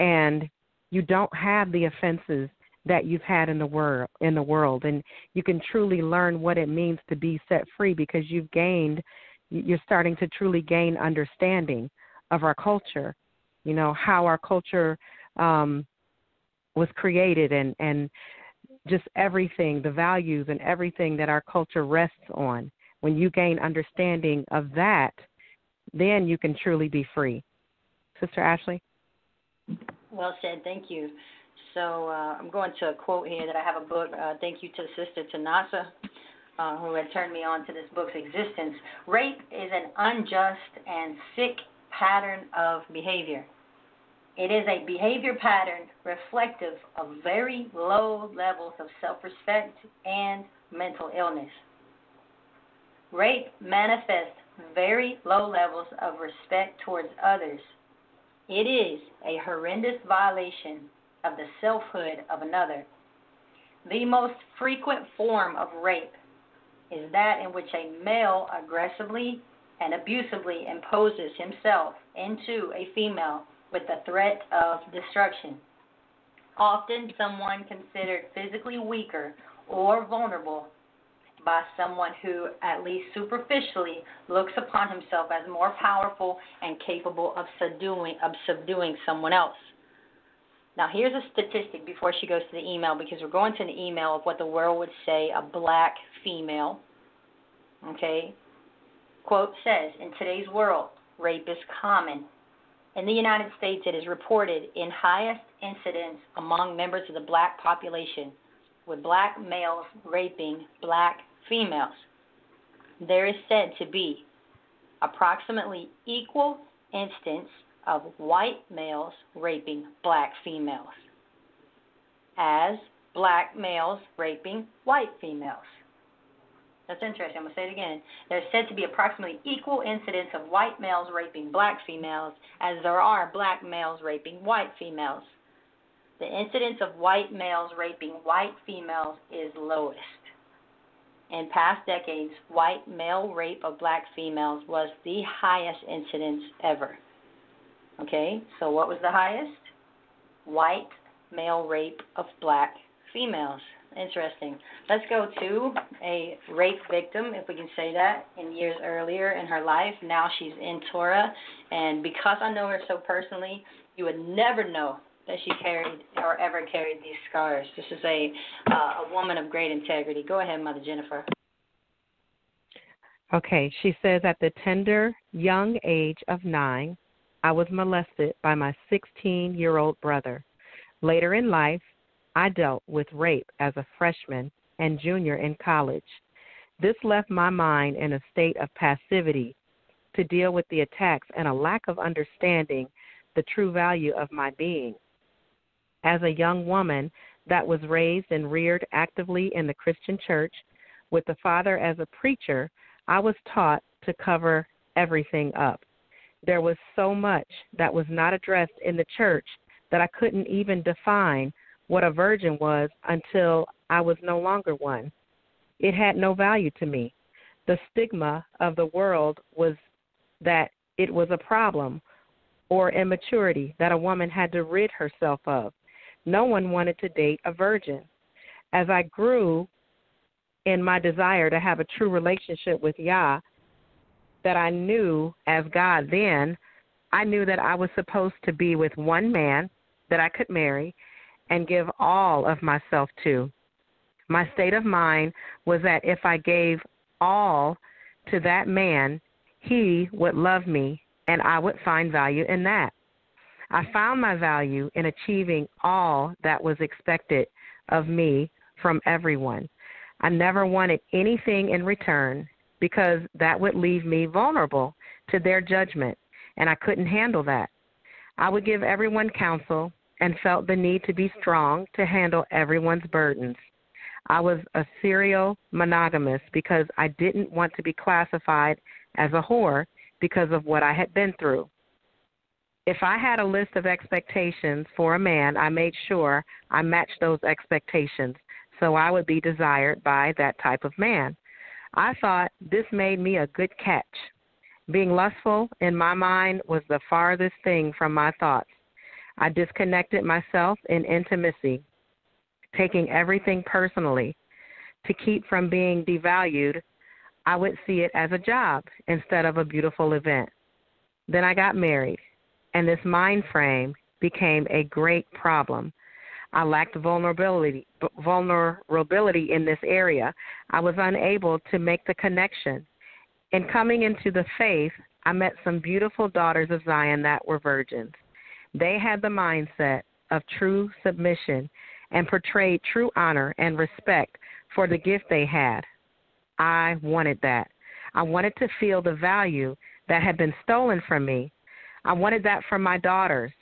and you don't have the offenses that you've had in the world in the world and you can truly learn what it means to be set free because you've gained you're starting to truly gain understanding of our culture you know how our culture um was created and and just everything the values and everything that our culture rests on when you gain understanding of that then you can truly be free sister ashley well said thank you so uh, I'm going to a quote here that I have a book. Uh, thank you to Sister Tanasa, uh, who had turned me on to this book's existence. Rape is an unjust and sick pattern of behavior. It is a behavior pattern reflective of very low levels of self respect and mental illness. Rape manifests very low levels of respect towards others. It is a horrendous violation of the selfhood of another. The most frequent form of rape is that in which a male aggressively and abusively imposes himself into a female with the threat of destruction. Often, someone considered physically weaker or vulnerable by someone who, at least superficially, looks upon himself as more powerful and capable of subduing, of subduing someone else. Now, here's a statistic before she goes to the email because we're going to an email of what the world would say a black female. Okay? Quote says In today's world, rape is common. In the United States, it is reported in highest incidence among members of the black population, with black males raping black females. There is said to be approximately equal instance of white males raping black females as black males raping white females. That's interesting. I'm going to say it again. There's said to be approximately equal incidence of white males raping black females as there are black males raping white females. The incidence of white males raping white females is lowest. In past decades, white male rape of black females was the highest incidence ever. Okay, so what was the highest? White male rape of black females. Interesting. Let's go to a rape victim, if we can say that, in years earlier in her life. Now she's in Torah, and because I know her so personally, you would never know that she carried or ever carried these scars. This is a uh, a woman of great integrity. Go ahead, Mother Jennifer. Okay, she says at the tender young age of nine, I was molested by my 16 year old brother. Later in life, I dealt with rape as a freshman and junior in college. This left my mind in a state of passivity to deal with the attacks and a lack of understanding the true value of my being. As a young woman that was raised and reared actively in the Christian church with the father as a preacher, I was taught to cover everything up. There was so much that was not addressed in the church that I couldn't even define what a virgin was until I was no longer one. It had no value to me. The stigma of the world was that it was a problem or immaturity that a woman had to rid herself of. No one wanted to date a virgin. As I grew in my desire to have a true relationship with Yah, that I knew as God then, I knew that I was supposed to be with one man that I could marry and give all of myself to. My state of mind was that if I gave all to that man, he would love me and I would find value in that. I found my value in achieving all that was expected of me from everyone. I never wanted anything in return because that would leave me vulnerable to their judgment, and I couldn't handle that. I would give everyone counsel and felt the need to be strong to handle everyone's burdens. I was a serial monogamous because I didn't want to be classified as a whore because of what I had been through. If I had a list of expectations for a man, I made sure I matched those expectations so I would be desired by that type of man. I thought this made me a good catch. Being lustful in my mind was the farthest thing from my thoughts. I disconnected myself in intimacy, taking everything personally. To keep from being devalued, I would see it as a job instead of a beautiful event. Then I got married, and this mind frame became a great problem. I lacked vulnerability vulnerability in this area. I was unable to make the connection. In coming into the faith, I met some beautiful daughters of Zion that were virgins. They had the mindset of true submission and portrayed true honor and respect for the gift they had. I wanted that. I wanted to feel the value that had been stolen from me. I wanted that from my daughters.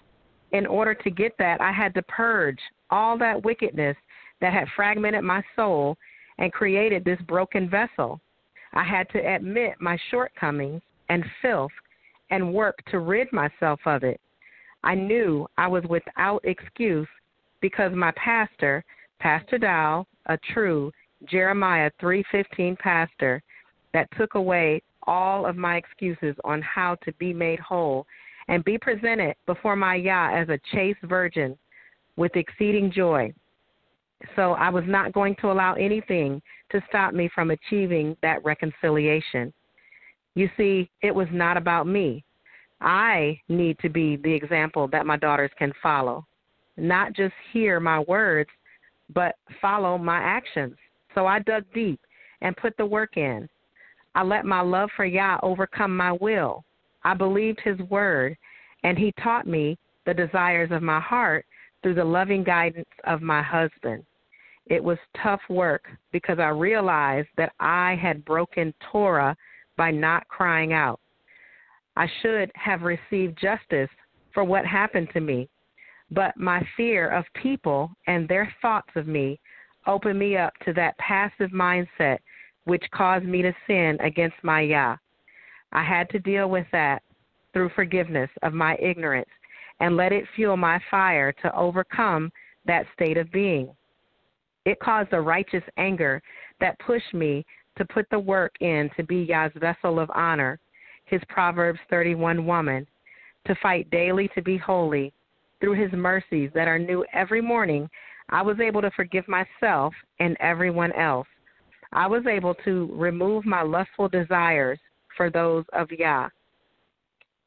In order to get that, I had to purge all that wickedness that had fragmented my soul and created this broken vessel. I had to admit my shortcomings and filth and work to rid myself of it. I knew I was without excuse because my pastor, Pastor Dow, a true Jeremiah 3:15 pastor that took away all of my excuses on how to be made whole and be presented before my Yah as a chaste virgin with exceeding joy. So I was not going to allow anything to stop me from achieving that reconciliation. You see, it was not about me. I need to be the example that my daughters can follow, not just hear my words, but follow my actions. So I dug deep and put the work in. I let my love for Yah overcome my will. I believed His word, and He taught me the desires of my heart through the loving guidance of my husband. It was tough work because I realized that I had broken Torah by not crying out. I should have received justice for what happened to me, but my fear of people and their thoughts of me opened me up to that passive mindset which caused me to sin against my Yah. I had to deal with that through forgiveness of my ignorance and let it fuel my fire to overcome that state of being. It caused a righteous anger that pushed me to put the work in to be Yah's vessel of honor, his Proverbs 31 woman, to fight daily to be holy. Through his mercies that are new every morning, I was able to forgive myself and everyone else. I was able to remove my lustful desires for those of Yah.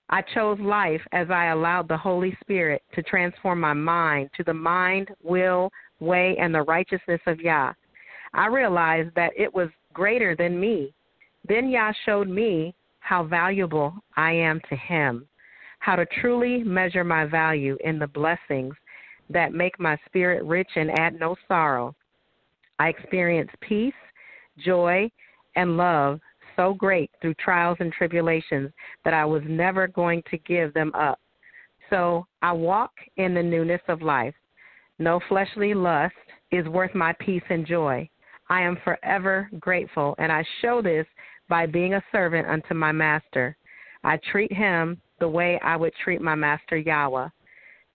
I chose life as I allowed the Holy Spirit to transform my mind to the mind, will, way, and the righteousness of Yah. I realized that it was greater than me. Then Yah showed me how valuable I am to Him, how to truly measure my value in the blessings that make my spirit rich and add no sorrow. I experienced peace, joy, and love so great through trials and tribulations that I was never going to give them up. So I walk in the newness of life. No fleshly lust is worth my peace and joy. I am forever grateful, and I show this by being a servant unto my master. I treat him the way I would treat my master Yahweh.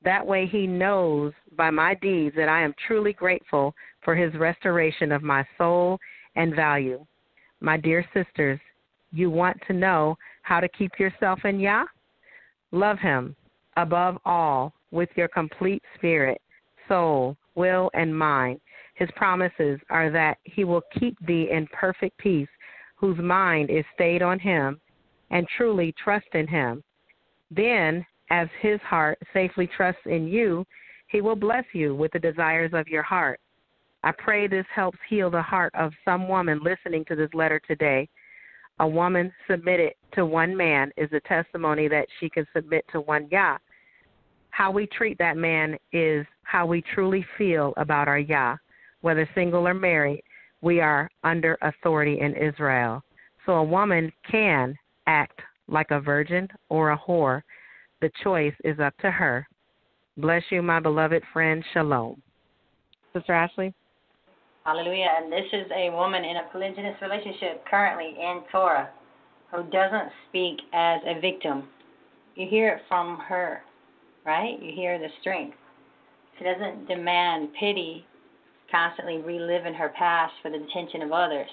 That way, he knows by my deeds that I am truly grateful for his restoration of my soul and value. My dear sisters, you want to know how to keep yourself in Yah? Love him above all with your complete spirit, soul, will, and mind. His promises are that he will keep thee in perfect peace, whose mind is stayed on him, and truly trust in him. Then, as his heart safely trusts in you, he will bless you with the desires of your heart. I pray this helps heal the heart of some woman listening to this letter today. A woman submitted to one man is a testimony that she can submit to one Yah. How we treat that man is how we truly feel about our Yah. Whether single or married, we are under authority in Israel. So a woman can act like a virgin or a whore. The choice is up to her. Bless you, my beloved friend. Shalom. Sister Ashley? Hallelujah. And this is a woman in a polygynous relationship currently in Torah who doesn't speak as a victim. You hear it from her, right? You hear the strength. She doesn't demand pity, constantly reliving her past for the attention of others.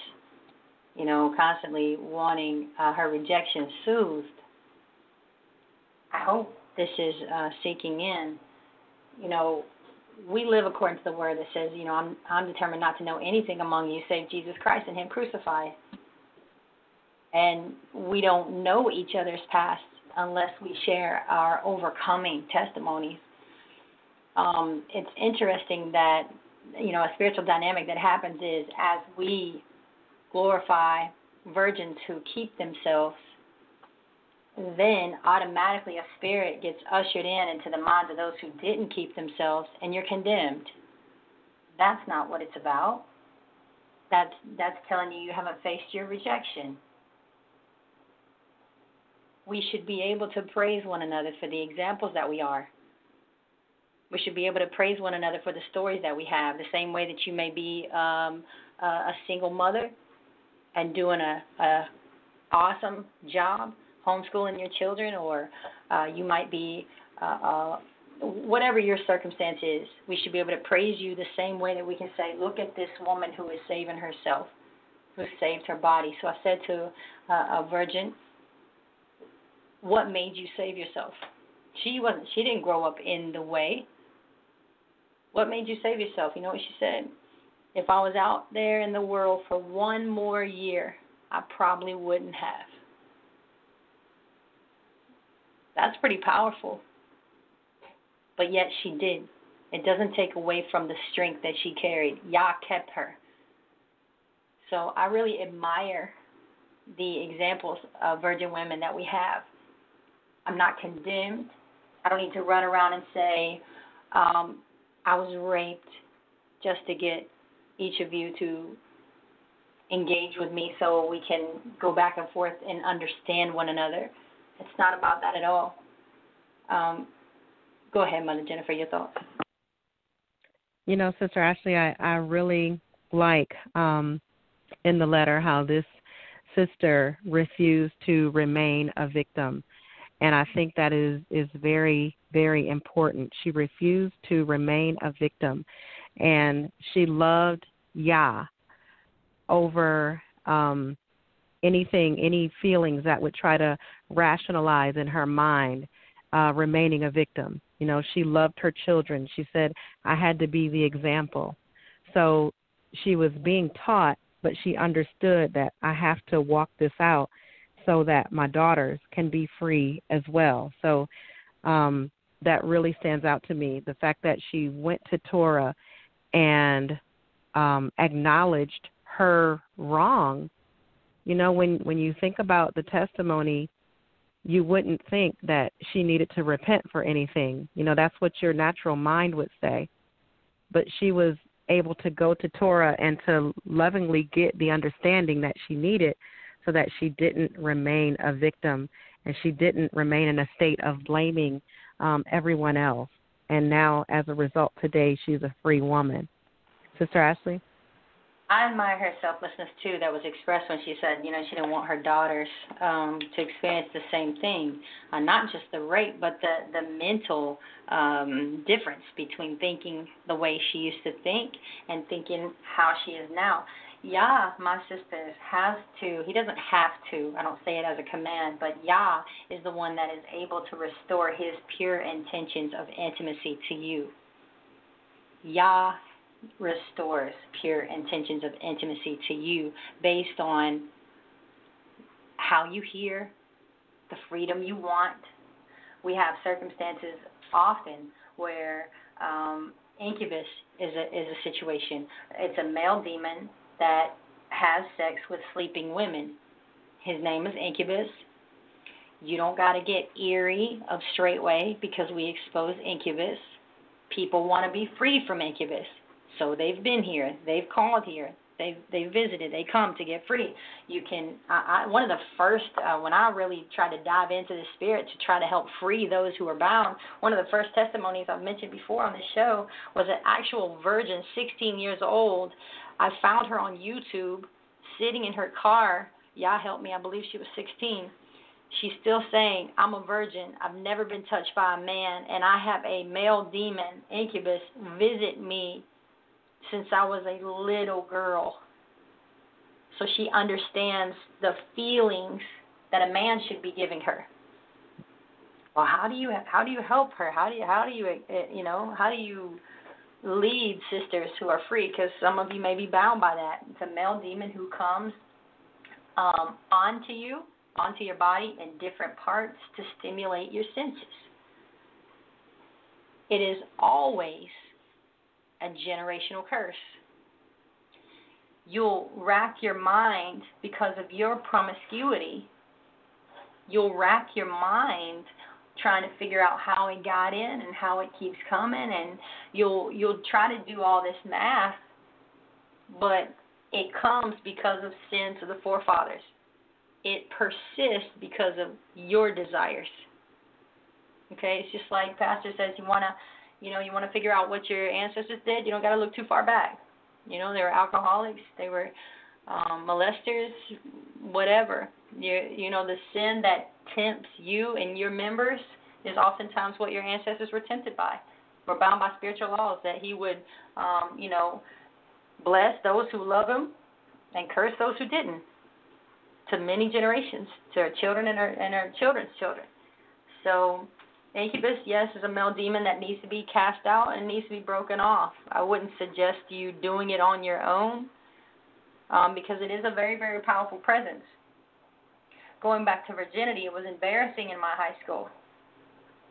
you know, constantly wanting uh, her rejection soothed. I hope this is uh, sinking in. You know, we live according to the word that says, you know, I'm I'm determined not to know anything among you save Jesus Christ and Him crucified. And we don't know each other's past unless we share our overcoming testimonies. Um, it's interesting that you know a spiritual dynamic that happens is as we glorify virgins who keep themselves then automatically a spirit gets ushered in into the minds of those who didn't keep themselves and you're condemned. That's not what it's about. That's that's telling you you haven't faced your rejection. We should be able to praise one another for the examples that we are. We should be able to praise one another for the stories that we have, the same way that you may be um, a, single mother and doing a, a awesome job homeschooling your children, or uh, you might be, uh, uh, whatever your circumstance is, we should be able to praise you the same way that we can say, look at this woman who is saving herself, who saved her body. So I said to uh, a virgin, what made you save yourself? She wasn't. She didn't grow up in the way. What made you save yourself? You know what she said? If I was out there in the world for one more year, I probably wouldn't have. That's pretty powerful. But yet she did. It doesn't take away from the strength that she carried. Yah kept her. So I really admire the examples of virgin women that we have. I'm not condemned. I don't need to run around and say, um, I was raped just to get each of you to engage with me so we can go back and forth and understand one another. It's not about that at all. Um, go ahead, Mother Jennifer, your thoughts. You know, Sister Ashley, I, I really like um, in the letter how this sister refused to remain a victim. And I think that is, is very, very important. She refused to remain a victim. And she loved Yah over um, anything, any feelings that would try to rationalize in her mind uh, remaining a victim. You know, she loved her children. She said, I had to be the example. So she was being taught, but she understood that I have to walk this out so that my daughters can be free as well. So um, that really stands out to me. The fact that she went to Torah and um, acknowledged her wrong you know, when when you think about the testimony, you wouldn't think that she needed to repent for anything. You know, that's what your natural mind would say. But she was able to go to Torah and to lovingly get the understanding that she needed so that she didn't remain a victim and she didn't remain in a state of blaming um, everyone else. And now, as a result, today she's a free woman. Sister Ashley? I admire her selflessness too. That was expressed when she said, you know, she didn't want her daughters um, to experience the same thing, uh, not just the rape, but the the mental um, difference between thinking the way she used to think and thinking how she is now. Yah, my sisters, has to, he doesn't have to, I don't say it as a command, but Yah is the one that is able to restore his pure intentions of intimacy to you. Yah restores pure intentions of intimacy to you based on how you hear, the freedom you want. We have circumstances often where um, incubus is a is a situation. It's a male demon that has sex with sleeping women. His name is incubus. You don't got to get eerie of StraitWay because we expose incubus. People want to be free from incubus. So they've been here, they've called here, they've they visited, they come to get free. You can. I, I one of the first uh, when I really tried to dive into the spirit to try to help free those who are bound. One of the first testimonies I've mentioned before on the show was an actual virgin, 16 years old. I found her on YouTube, sitting in her car. Yah help me, I believe she was 16 she's still saying, I'm a virgin. I've never been touched by a man, and I have a male demon, incubus, visit me since I was a little girl. so she understands the feelings that a man should be giving her. Well, how do you how do you help her? How do you how do you eh, you know how do you lead sisters who are free? Because some of you may be bound by that. It's a male demon who comes um, onto you, onto your body in different parts to stimulate your senses. It is always a generational curse. You'll rack your mind because of your promiscuity. You'll rack your mind trying to figure out how it got in and how it keeps coming and you'll you'll try to do all this math but it comes because of sins of the forefathers. It persists because of your desires. Okay, it's just like Pastor says, you wanna, you know, you wanna figure out what your ancestors did. You don't gotta look too far back. You know, they were alcoholics, they were um, molesters, whatever. You, you know, the sin that tempts you and your members is oftentimes what your ancestors were tempted by. We're bound by spiritual laws that He would, um, you know, bless those who love Him and curse those who didn't. To many generations, to our children and our and our children's children. So Incubus, yes, is a male demon that needs to be cast out and needs to be broken off. I wouldn't suggest you doing it on your own um, because it is a very, very powerful presence. Going back to virginity, it was embarrassing in my high school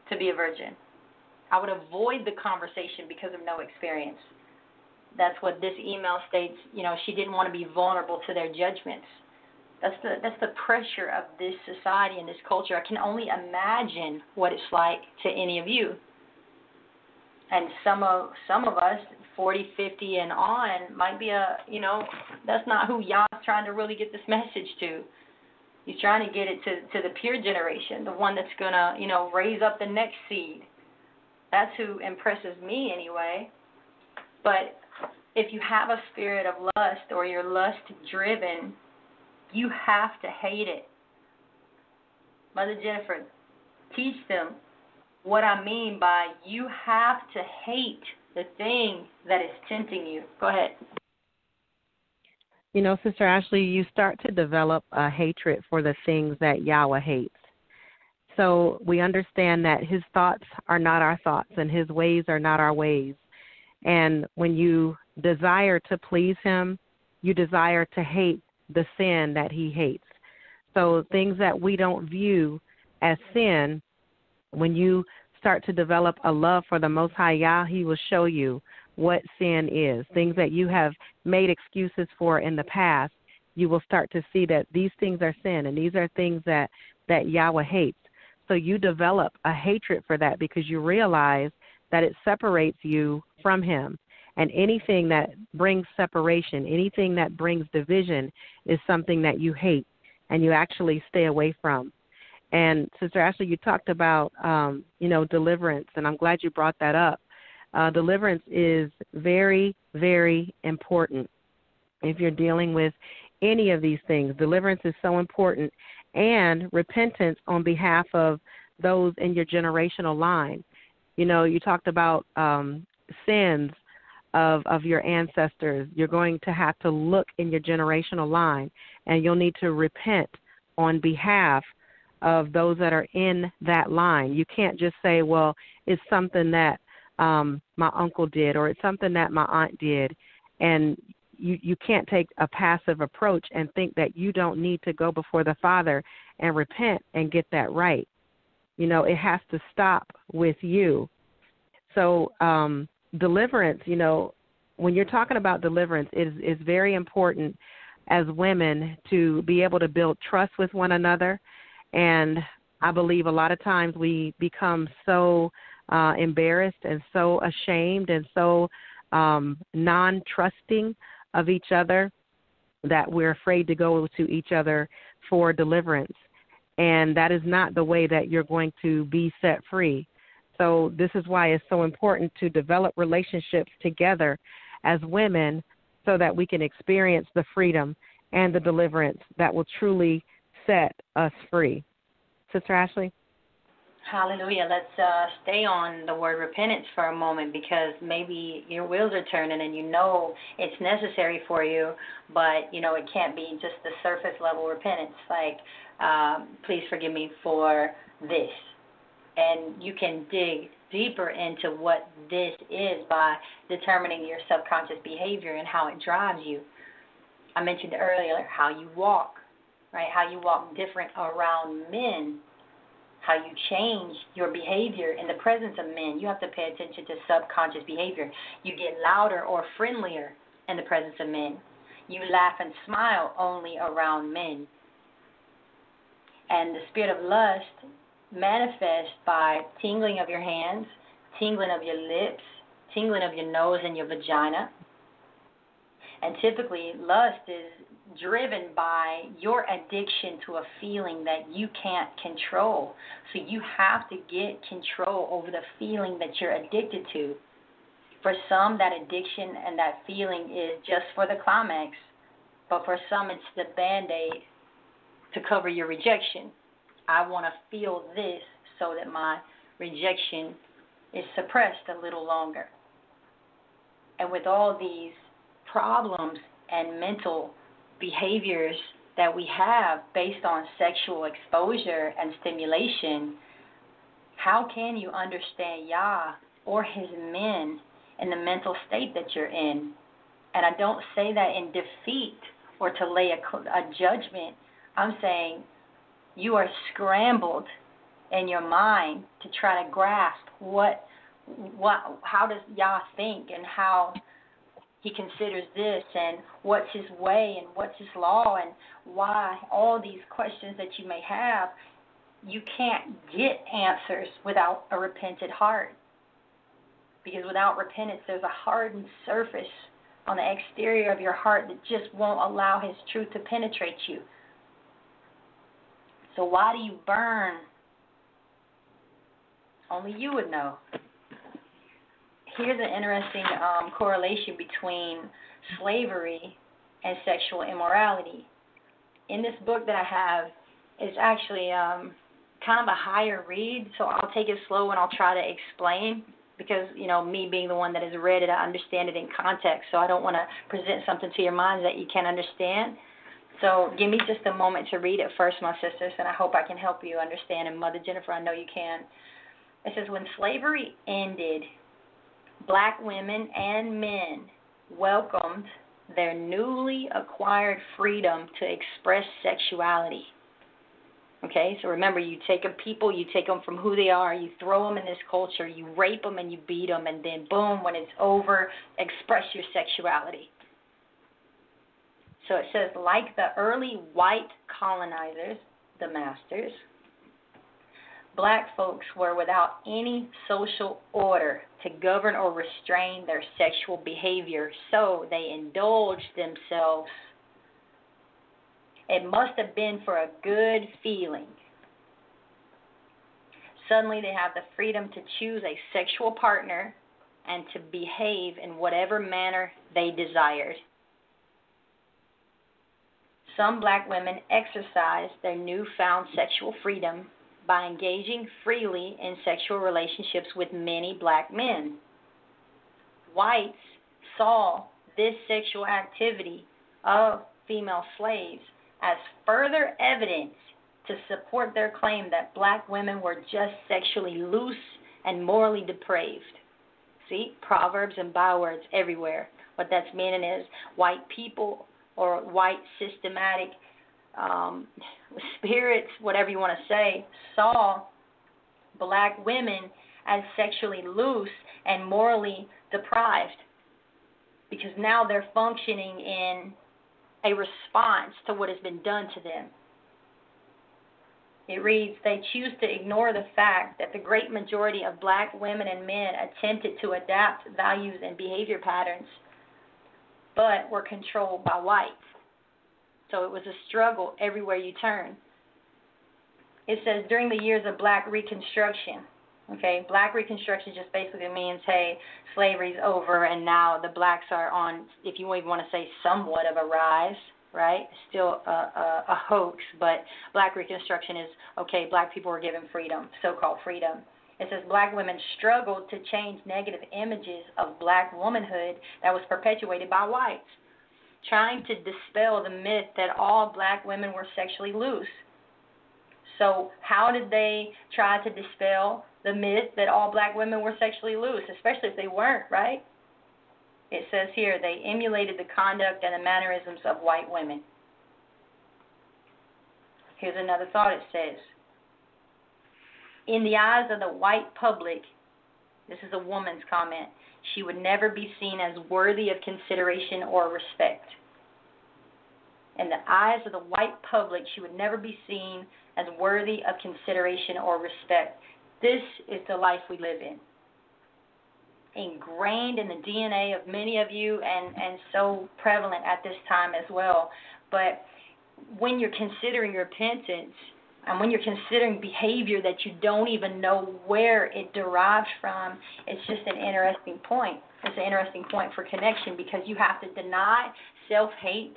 to be a virgin. I would avoid the conversation because of no experience. That's what this email states. You know, she didn't want to be vulnerable to their judgments. That's the that's the pressure of this society and this culture. I can only imagine what it's like to any of you. And some of some of us, 40, 50 and on, might be a you know that's not who Yah's trying to really get this message to. He's trying to get it to to the pure generation, the one that's gonna you know raise up the next seed. That's who impresses me anyway. But if you have a spirit of lust or you're lust driven, you have to hate it. Mother Jennifer, teach them what I mean by you have to hate the thing that is tempting you. Go ahead. You know, Sister Ashley, you start to develop a hatred for the things that Yahweh hates. So we understand that his thoughts are not our thoughts and his ways are not our ways. And when you desire to please him, you desire to hate the sin that he hates. So things that we don't view as sin, when you start to develop a love for the Most High Yah, He will show you what sin is. Things that you have made excuses for in the past, you will start to see that these things are sin and these are things that that Yahweh hates. So you develop a hatred for that because you realize that it separates you from Him. And anything that brings separation, anything that brings division, is something that you hate and you actually stay away from. And Sister Ashley, you talked about um, you know deliverance, and I'm glad you brought that up. Uh, deliverance is very, very important if you're dealing with any of these things. Deliverance is so important, and repentance on behalf of those in your generational line. You know, you talked about um, sins of of your ancestors. You're going to have to look in your generational line, and you'll need to repent on behalf of those that are in that line. You can't just say, "Well, it's something that um, my uncle did, or it's something that my aunt did," and you you can't take a passive approach and think that you don't need to go before the Father and repent and get that right. You know, it has to stop with you. So um, deliverance, you know, when you're talking about deliverance, it is, is very important as women to be able to build trust with one another. And I believe a lot of times we become so uh, embarrassed and so ashamed and so um, non trusting of each other that we're afraid to go to each other for deliverance. And that is not the way that you're going to be set free. So, this is why it's so important to develop relationships together as women so that we can experience the freedom and the deliverance that will truly set us free. Sister Ashley? Hallelujah. Let's uh, stay on the word repentance for a moment because maybe your wheels are turning and you know it's necessary for you, but you know it can't be just the surface level repentance. Like, um, please forgive me for this, and you can dig deeper into what this is by determining your subconscious behavior and how it drives you. I mentioned earlier how you walk, right? How you walk different around men how you change your behavior in the presence of men. You have to pay attention to subconscious behavior. You get louder or friendlier in the presence of men. You laugh and smile only around men. And the spirit of lust manifests by tingling of your hands, tingling of your lips, tingling of your nose and your vagina. And typically, lust is driven by your addiction to a feeling that you can't control. So you have to get control over the feeling that you're addicted to. For some, that addiction and that feeling is just for the climax, but for some, it's the band aid to cover your rejection. I want to feel this so that my rejection is suppressed a little longer. And with all these problems and mental behaviors that we have based on sexual exposure and stimulation, how can you understand Yah or his men in the mental state that you're in? And I don't say that in defeat or to lay a, a judgment. I'm saying you are scrambled in your mind to try to grasp what what how does Yah think and how he considers this and what's his way and what's his law and why all these questions that you may have you can't get answers without a repentant heart. Because without repentance there's a hardened surface on the exterior of your heart that just won't allow his truth to penetrate you so why do you burn only you would know here's an interesting um, correlation between slavery and sexual immorality. In this book that I have, it's actually um, kind of a higher read, so I'll take it slow and I'll try to explain because you know me being the one that has read it, I understand it in context. So I don't want to present something to your minds that you can't understand. So give me just a moment to read it first, my sisters, and I hope I can help you understand. And Mother Jennifer, I know you can. It says when slavery ended black women and men welcomed their newly acquired freedom to express sexuality. Okay, so remember, you take a people, you take them from who they are, you throw them in this culture, you rape them and you beat them, and then boom, when it's over, express your sexuality. So it says, like the early white colonizers, the masters, black folks were without any social order to govern or restrain their sexual behavior, so they indulged themselves. It must have been for a good feeling. Suddenly, they have the freedom to choose a sexual partner and to behave in whatever manner they desired. Some black women exercised their newfound sexual freedom by engaging freely in sexual relationships with many black men. Whites saw this sexual activity of female slaves as further evidence to support their claim that black women were just sexually loose and morally depraved. See, proverbs and bywords everywhere. What that's meaning is white people or white systematic um, spirits, whatever you want to say, saw black women as sexually loose and morally deprived because now they're functioning in a response to what has been done to them. It reads, they choose to ignore the fact that the great majority of black women and men attempted to adapt values and behavior patterns, but were controlled by whites. So it was a struggle everywhere you turn. It says during the years of black reconstruction, okay, black reconstruction just basically means, hey, slavery's over and now the blacks are on, if you even want to say somewhat of a rise, right? Still a, a, a hoax, but black Reconstruction is okay, black people were given freedom, so called freedom. It says black women struggled to change negative images of black womanhood that was perpetuated by whites, trying to dispel the myth that all black women were sexually loose. So, how did they try to dispel the myth that all black women were sexually loose, especially if they weren't, right? It says here they emulated the conduct and the mannerisms of white women. Here's another thought it says In the eyes of the white public, this is a woman's comment, she would never be seen as worthy of consideration or respect. In the eyes of the white public, she would never be seen as worthy of consideration or respect. This is the life we live in ingrained in the DNA of many of you and, and so prevalent at this time as well. But when you're considering repentance and when you're considering behavior that you don't even know where it derives from, it's just an interesting point. It's an interesting point for connection because you have to deny self hate.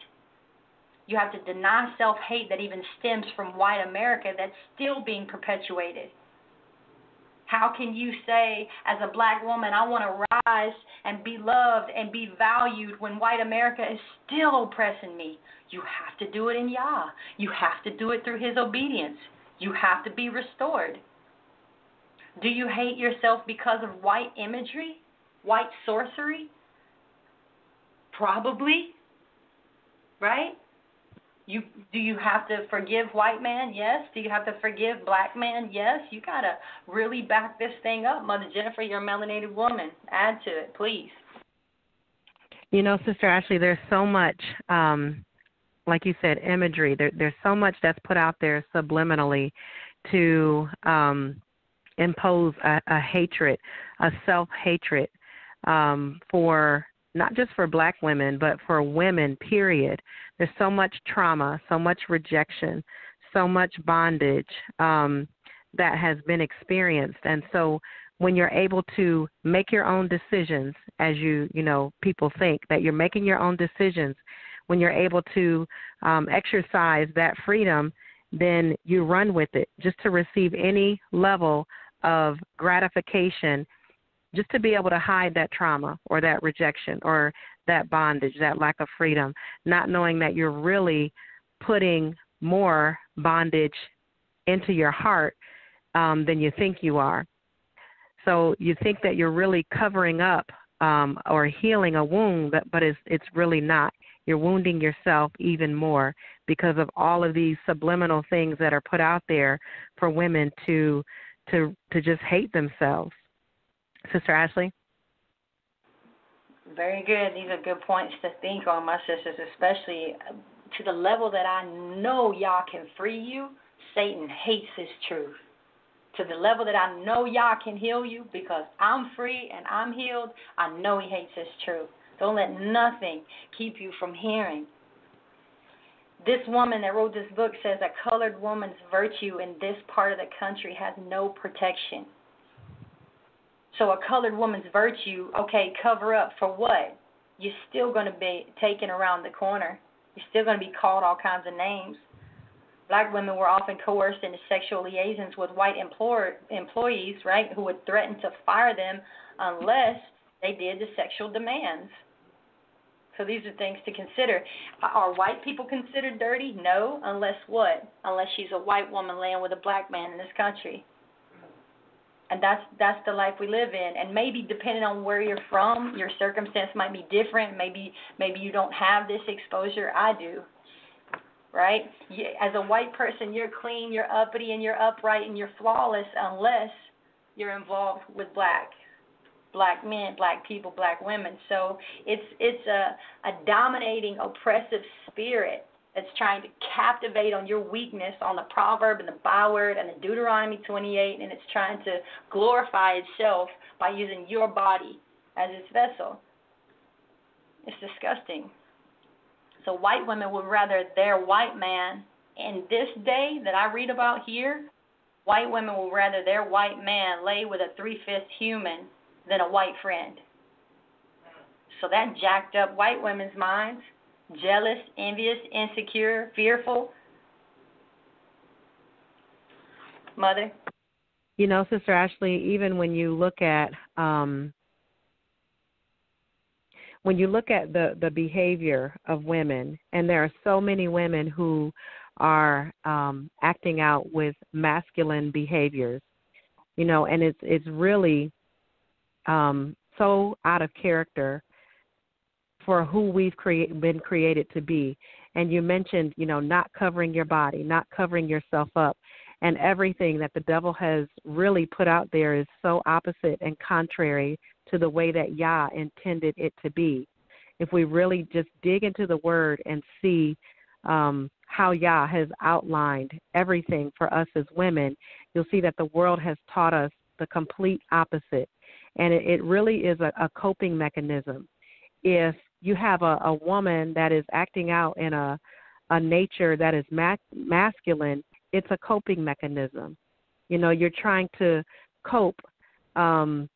You have to deny self hate that even stems from white America that's still being perpetuated. How can you say, as a black woman, I want to rise and be loved and be valued when white America is still oppressing me? You have to do it in Yah. You have to do it through His obedience. You have to be restored. Do you hate yourself because of white imagery, white sorcery? Probably. Right? You do you have to forgive white man? Yes. Do you have to forgive black man? Yes. You gotta really back this thing up, Mother Jennifer. You're a melanated woman. Add to it, please. You know, Sister Ashley, there's so much, um, like you said, imagery. There, there's so much that's put out there subliminally to um, impose a, a hatred, a self hatred um, for not just for black women, but for women, period. There's so much trauma, so much rejection, so much bondage um, that has been experienced. And so when you're able to make your own decisions, as you, you know, people think that you're making your own decisions, when you're able to um, exercise that freedom, then you run with it just to receive any level of gratification just to be able to hide that trauma or that rejection or that bondage, that lack of freedom, not knowing that you're really putting more bondage into your heart um, than you think you are. So you think that you're really covering up um, or healing a wound, but, but it's, it's really not. You're wounding yourself even more because of all of these subliminal things that are put out there for women to to to just hate themselves. Sister Ashley? Very good. These are good points to think on, my sisters, especially to the level that I know y'all can free you. Satan hates his truth. To the level that I know y'all can heal you because I'm free and I'm healed, I know he hates his truth. Don't let nothing keep you from hearing. This woman that wrote this book says a colored woman's virtue in this part of the country has no protection. So a colored woman's virtue, okay, cover up for what? You're still going to be taken around the corner. You're still going to be called all kinds of names. Black women were often coerced into sexual liaisons with white employer, employees, right, who would threaten to fire them unless they did the sexual demands. So these are things to consider. Are white people considered dirty? No, unless what? Unless she's a white woman laying with a black man in this country and that's that's the life we live in. And maybe depending on where you're from your circumstance might be different. Maybe maybe you don't have this exposure. I do right? As a white person you're clean you're uppity and you're upright and you're flawless unless you're involved with black black men black people black women. So it's it's a a dominating oppressive spirit that's trying to captivate on your weakness on the proverb and the byword and the Deuteronomy 28, and it's trying to glorify itself by using your body as its vessel. It's disgusting. So white women would rather their white man in this day that I read about here, white women would rather their white man lay with a three fifth human than a white friend. So that jacked up white women's minds jealous, envious, insecure, fearful? Mother? You know, Sister Ashley, even when you look at um when you look at the the behavior of women and there are so many women who are um acting out with masculine behaviors you know and it's it's really um so out of character for who we've create, been created to be and you mentioned you know not covering your body not covering yourself up and everything that the devil has really put out there is so opposite and contrary to the way that Yah intended it to be. If we really just dig into the word and see um, how Yah has outlined everything for us as women, you'll see that the world has taught us the complete opposite. And it, it really is a, a coping mechanism. If you have a, a woman that is acting out in a, a nature that is ma- masculine, it's a coping mechanism. You know, you're trying to cope um,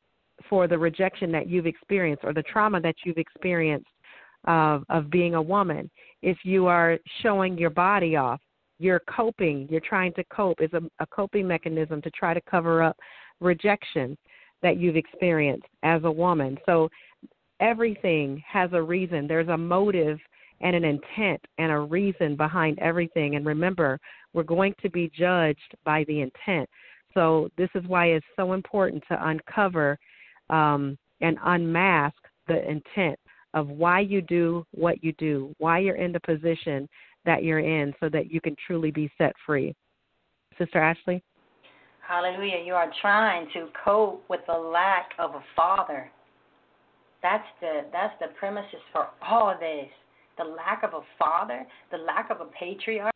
for the rejection that you've experienced or the trauma that you've experienced of of being a woman. If you are showing your body off, you're coping. You're trying to cope. Is a, a coping mechanism to try to cover up rejection that you've experienced as a woman. So everything has a reason. There's a motive and an intent and a reason behind everything. And remember, we're going to be judged by the intent. So this is why it's so important to uncover um, and unmask the intent of why you do what you do, why you're in the position that you're in, so that you can truly be set free. Sister Ashley? Hallelujah. You are trying to cope with the lack of a father. That's the that's the premises for all of this. The lack of a father, the lack of a patriarch.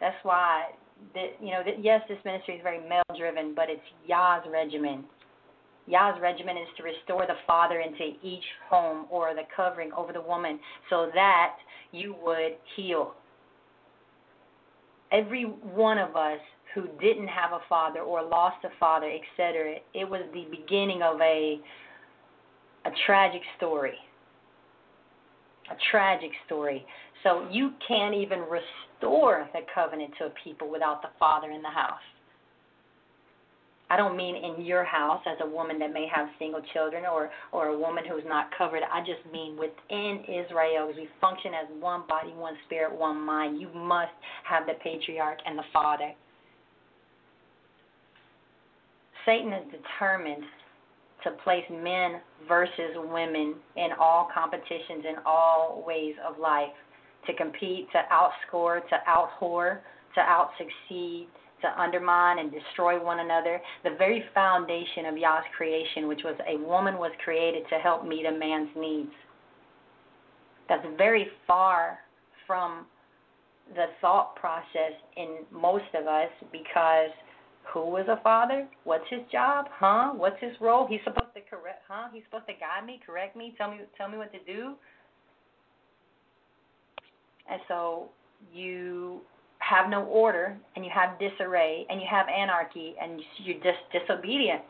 That's why that you know that yes, this ministry is very male driven, but it's Yah's regimen. Yah's regimen is to restore the father into each home or the covering over the woman so that you would heal. Every one of us who didn't have a father or lost a father, etc., it was the beginning of a a tragic story. A tragic story. So you can't even restore the covenant to a people without the father in the house. I don't mean in your house as a woman that may have single children or or a woman who's not covered. I just mean within Israel, as we function as one body, one spirit, one mind. You must have the patriarch and the father. Satan is determined to place men versus women in all competitions in all ways of life, to compete, to outscore, to out whore, to out succeed, to undermine and destroy one another. The very foundation of Yah's creation, which was a woman was created to help meet a man's needs. That's very far from the thought process in most of us because who is a father? What's his job? Huh? What's his role? He's supposed to correct huh? He's supposed to guide me, correct me, tell me tell me what to do. And so you have no order and you have disarray and you have anarchy and you're just disobedient.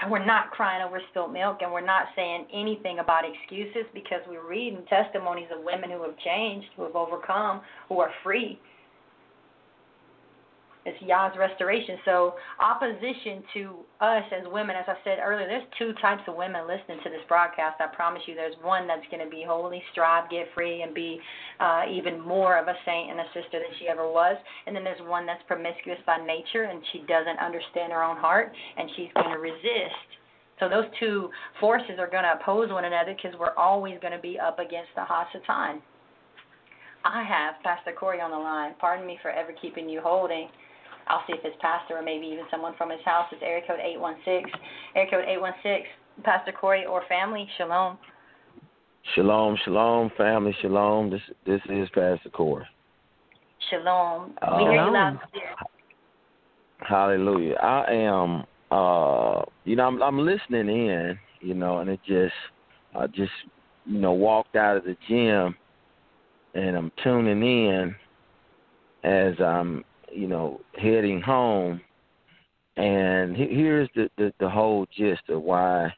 And we're not crying over spilt milk and we're not saying anything about excuses because we're reading testimonies of women who have changed, who have overcome, who are free. It's Yah's restoration. So opposition to us as women, as I said earlier, there's two types of women listening to this broadcast. I promise you, there's one that's going to be holy, strive, get free, and be uh, even more of a saint and a sister than she ever was. And then there's one that's promiscuous by nature and she doesn't understand her own heart and she's going to resist. So those two forces are going to oppose one another because we're always going to be up against the Hasatan. I have Pastor Corey on the line. Pardon me for ever keeping you holding. I'll see if it's pastor or maybe even someone from his house. It's area code 816. Area code 816. Pastor Corey or family, shalom. Shalom, shalom, family, shalom. This this is Pastor Corey. Shalom. We hear you loud Hallelujah. I am uh you know, I'm I'm listening in, you know, and it just I just you know, walked out of the gym and I'm tuning in as I'm you know, heading home. And here's the, the, the whole gist of why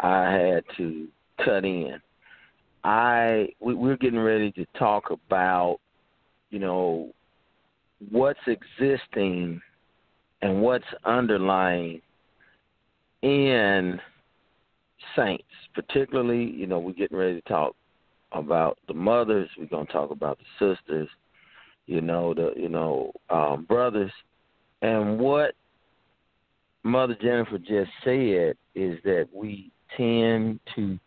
I had to cut in. I we, we're getting ready to talk about, you know, what's existing and what's underlying in saints, particularly, you know, we're getting ready to talk about the mothers, we're going to talk about the sisters, you know, the you know, um brothers and what Mother Jennifer just said is that we tend to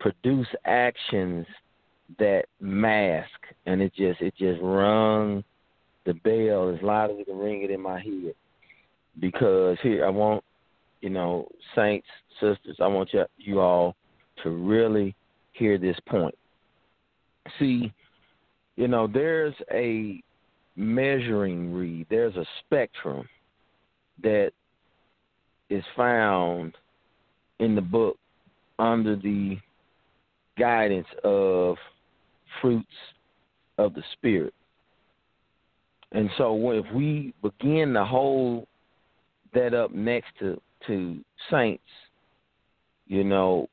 produce actions that mask and it just it just rung the bell as loud as it can ring it in my head. Because here I want, you know, saints, sisters, I want you you all to really hear this point. See, you know, there's a measuring reed, there's a spectrum that is found in the book under the guidance of fruits of the Spirit. And so if we begin to hold that up next to, to saints, you know,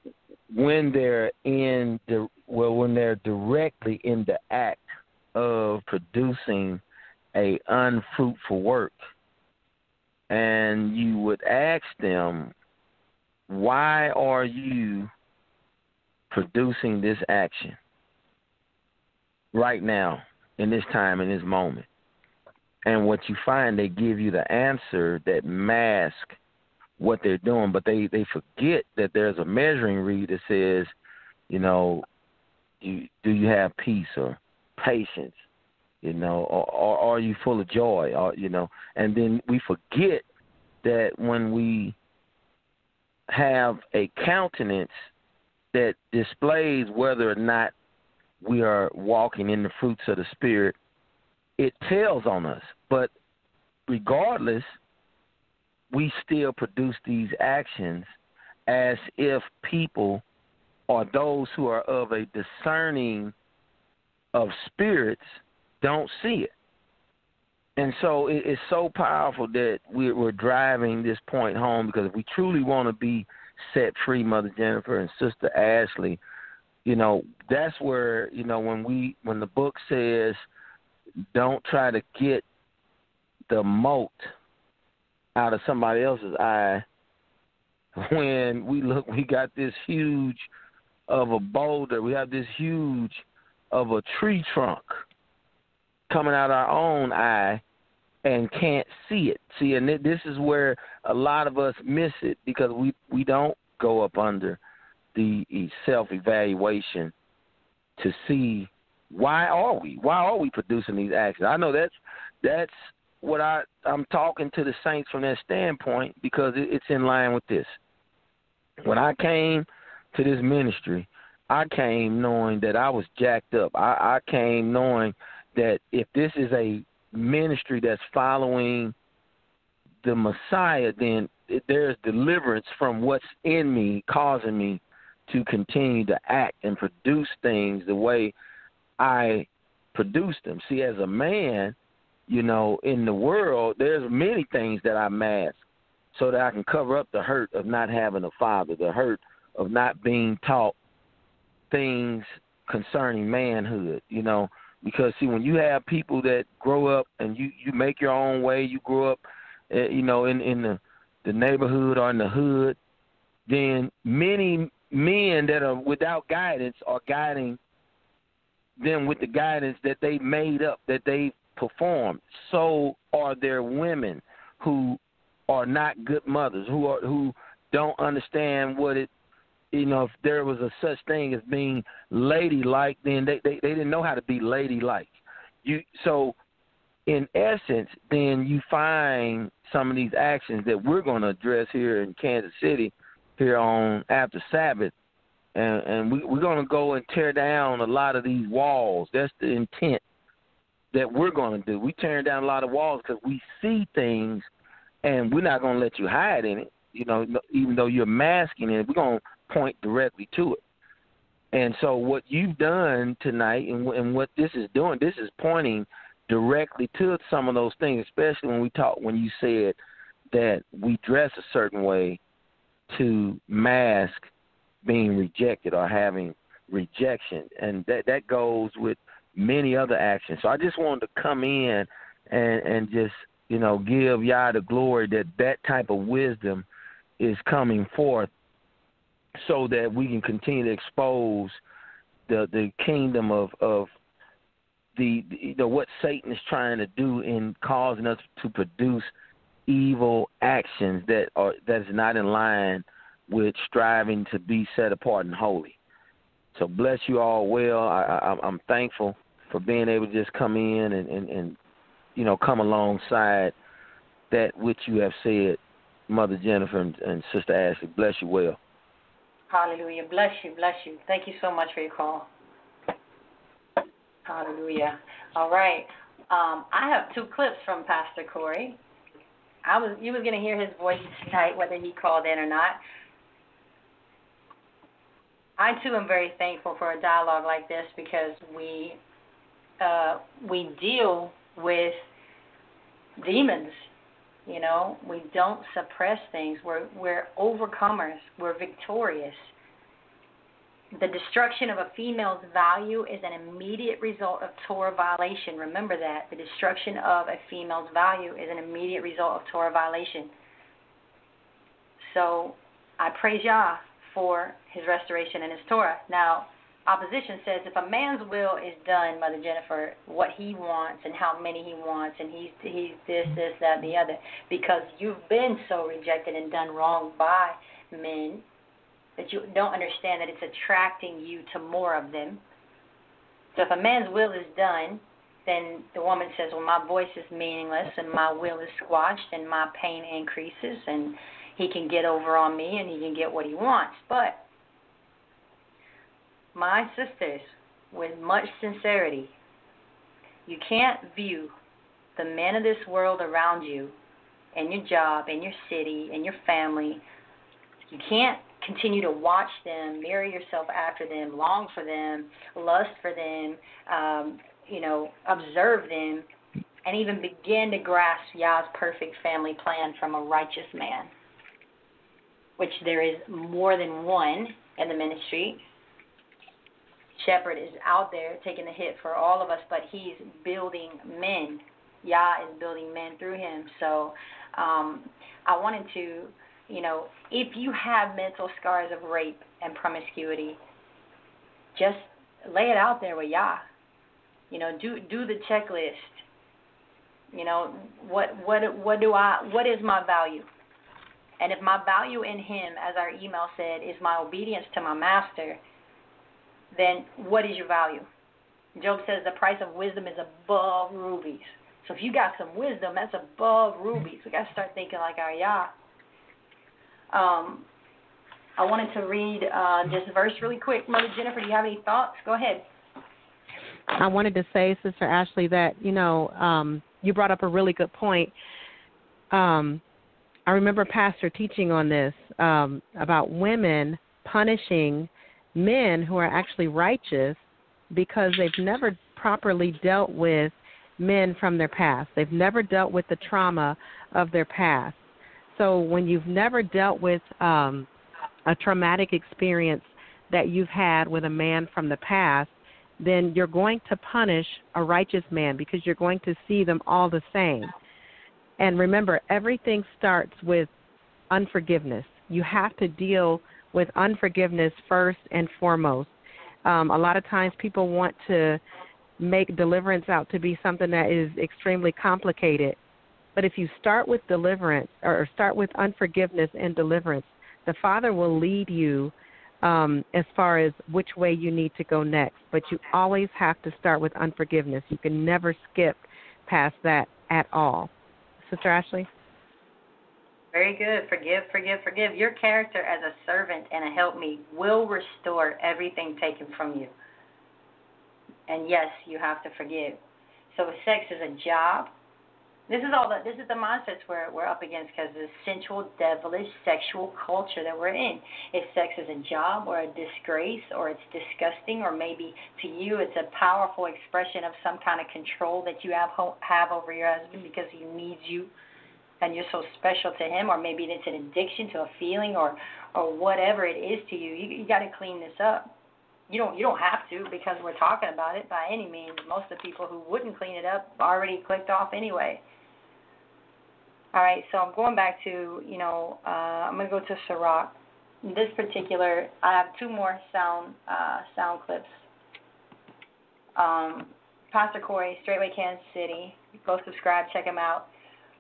when they're in the well, when they're directly in the act of producing a unfruitful work, and you would ask them, why are you producing this action right now, in this time, in this moment? And what you find, they give you the answer that mask what they're doing, but they they forget that there's a measuring reed that says, you know, do you have peace or patience, you know, or, or are you full of joy, or you know, and then we forget that when we have a countenance that displays whether or not we are walking in the fruits of the spirit, it tells on us. But regardless, we still produce these actions as if people or those who are of a discerning of spirits don't see it. And so it, it's so powerful that we're, we're driving this point home because if we truly want to be set free, Mother Jennifer and Sister Ashley, you know, that's where, you know, when we when the book says don't try to get the mote out of somebody else's eye when we look we got this huge of a boulder, we have this huge of a tree trunk coming out our own eye and can't see it. See, and this is where a lot of us miss it because we we don't go up under the self evaluation to see why are we why are we producing these actions. I know that's that's what I I'm talking to the saints from that standpoint because it, it's in line with this. When I came to this ministry, I came knowing that I was jacked up. I, I came knowing that if this is a ministry that's following the Messiah, then there's deliverance from what's in me, causing me to continue to act and produce things the way I produce them. See, as a man, you know, in the world, there's many things that I mask so that I can cover up the hurt of not having a father, the hurt of not being taught things concerning manhood, you know, because see when you have people that grow up and you you make your own way, you grow up uh, you know in in the the neighborhood or in the hood, then many men that are without guidance are guiding them with the guidance that they made up, that they performed. So are there women who are not good mothers, who are who don't understand what it you know, if there was a such thing as being ladylike, then they, they, they didn't know how to be ladylike. You so in essence, then you find some of these actions that we're going to address here in Kansas City, here on after Sabbath, and and we, we're going to go and tear down a lot of these walls. That's the intent that we're going to do. We tearing down a lot of walls because we see things, and we're not going to let you hide in it. You know, even though you're masking it, we're going to point directly to it. And so what you've done tonight and, and what this is doing, this is pointing directly to some of those things, especially when we talk when you said that we dress a certain way to mask being rejected or having rejection, and that that goes with many other actions. So I just wanted to come in and and just you know give Yah the glory that that type of wisdom is coming forth, so that we can continue to expose the the kingdom of of the, the you know what Satan is trying to do in causing us to produce evil actions that are that is not in line with striving to be set apart and holy. So bless you all well. I, I, I'm thankful for being able to just come in and, and, and you know come alongside that which you have said, Mother Jennifer and, and Sister Ashley. Bless you well. Hallelujah. Bless you. Bless you. Thank you so much for your call. Hallelujah. All right. Um, I have two clips from Pastor Corey. I was you was gonna hear his voice tonight, whether he called in or not. I too am very thankful for a dialogue like this because we uh, we deal with demons. You know, we don't suppress things. We're we're overcomers. We're victorious. The destruction of a female's value is an immediate result of Torah violation. Remember that. The destruction of a female's value is an immediate result of Torah violation. So I praise Yah for his restoration and his Torah. Now, opposition says if a man's will is done, Mother Jennifer, what he wants and how many he wants, and he's he's this, this, that, the other, because you've been so rejected and done wrong by men that you don't understand that it's attracting you to more of them. So if a man's will is done, then the woman says, Well, my voice is meaningless and my will is squashed and my pain increases and he can get over on me and he can get what he wants. But my sisters, with much sincerity, you can't view the men of this world around you and your job and your city and your family. You can't continue to watch them, mirror yourself after them, long for them, lust for them, um, you know, observe them, and even begin to grasp Yah's perfect family plan from a righteous man, which there is more than one in the ministry. Shepherd is out there taking the hit for all of us, but he's building men. Yah is building men through him. So um, I wanted to you know, if you have mental scars of rape and promiscuity, just lay it out there with Yah. You know, do do the checklist. You know, what what what do I what is my value? And if my value in him, as our email said, is my obedience to my master, then what is your value? Job says the price of wisdom is above rubies. So if you got some wisdom, that's above rubies. We got to start thinking like our Yah. Um, I wanted to read uh, a verse really quick. Mother Jennifer, do you have any thoughts? Go ahead. I wanted to say, Sister Ashley, that you know um, you brought up a really good point. Um, I remember Pastor teaching on this um, about women punishing men who are actually righteous because they've never properly dealt with men from their past. They've never dealt with the trauma of their past. So when you've never dealt with um, a traumatic experience that you've had with a man from the past, then you're going to punish a righteous man because you're going to see them all the same. And remember, everything starts with unforgiveness. You have to deal with unforgiveness first and foremost. Um, a lot of times people want to make deliverance out to be something that is extremely complicated. But if you start with deliverance or start with unforgiveness and deliverance, the Father will lead you um, as far as which way you need to go next. But you always have to start with unforgiveness. You can never skip past that at all. Sister Ashley? Very good. Forgive, forgive, forgive. Your character as a servant and a helpmeet will restore everything taken from you. And yes, you have to forgive. So sex is a job, this is all the this is the mindsets we're we're up against because the sensual, devilish, sexual culture that we're in. If sex is a job or a disgrace or it's disgusting or maybe to you it's a powerful expression of some kind of control that you have have over your husband because he needs you and you're so special to him or maybe it's an addiction to a feeling or or whatever it is to you. You you got to clean this up. you don't you don't have to because we're talking about it by any means. Most of the people who wouldn't clean it up already clicked off anyway. All right, so I'm going back to you know uh, I'm going to go to Sirach. This particular, I have two more sound uh, sound clips. Um, Pastor Corey, StraitWay Kansas City. Go subscribe, check him out.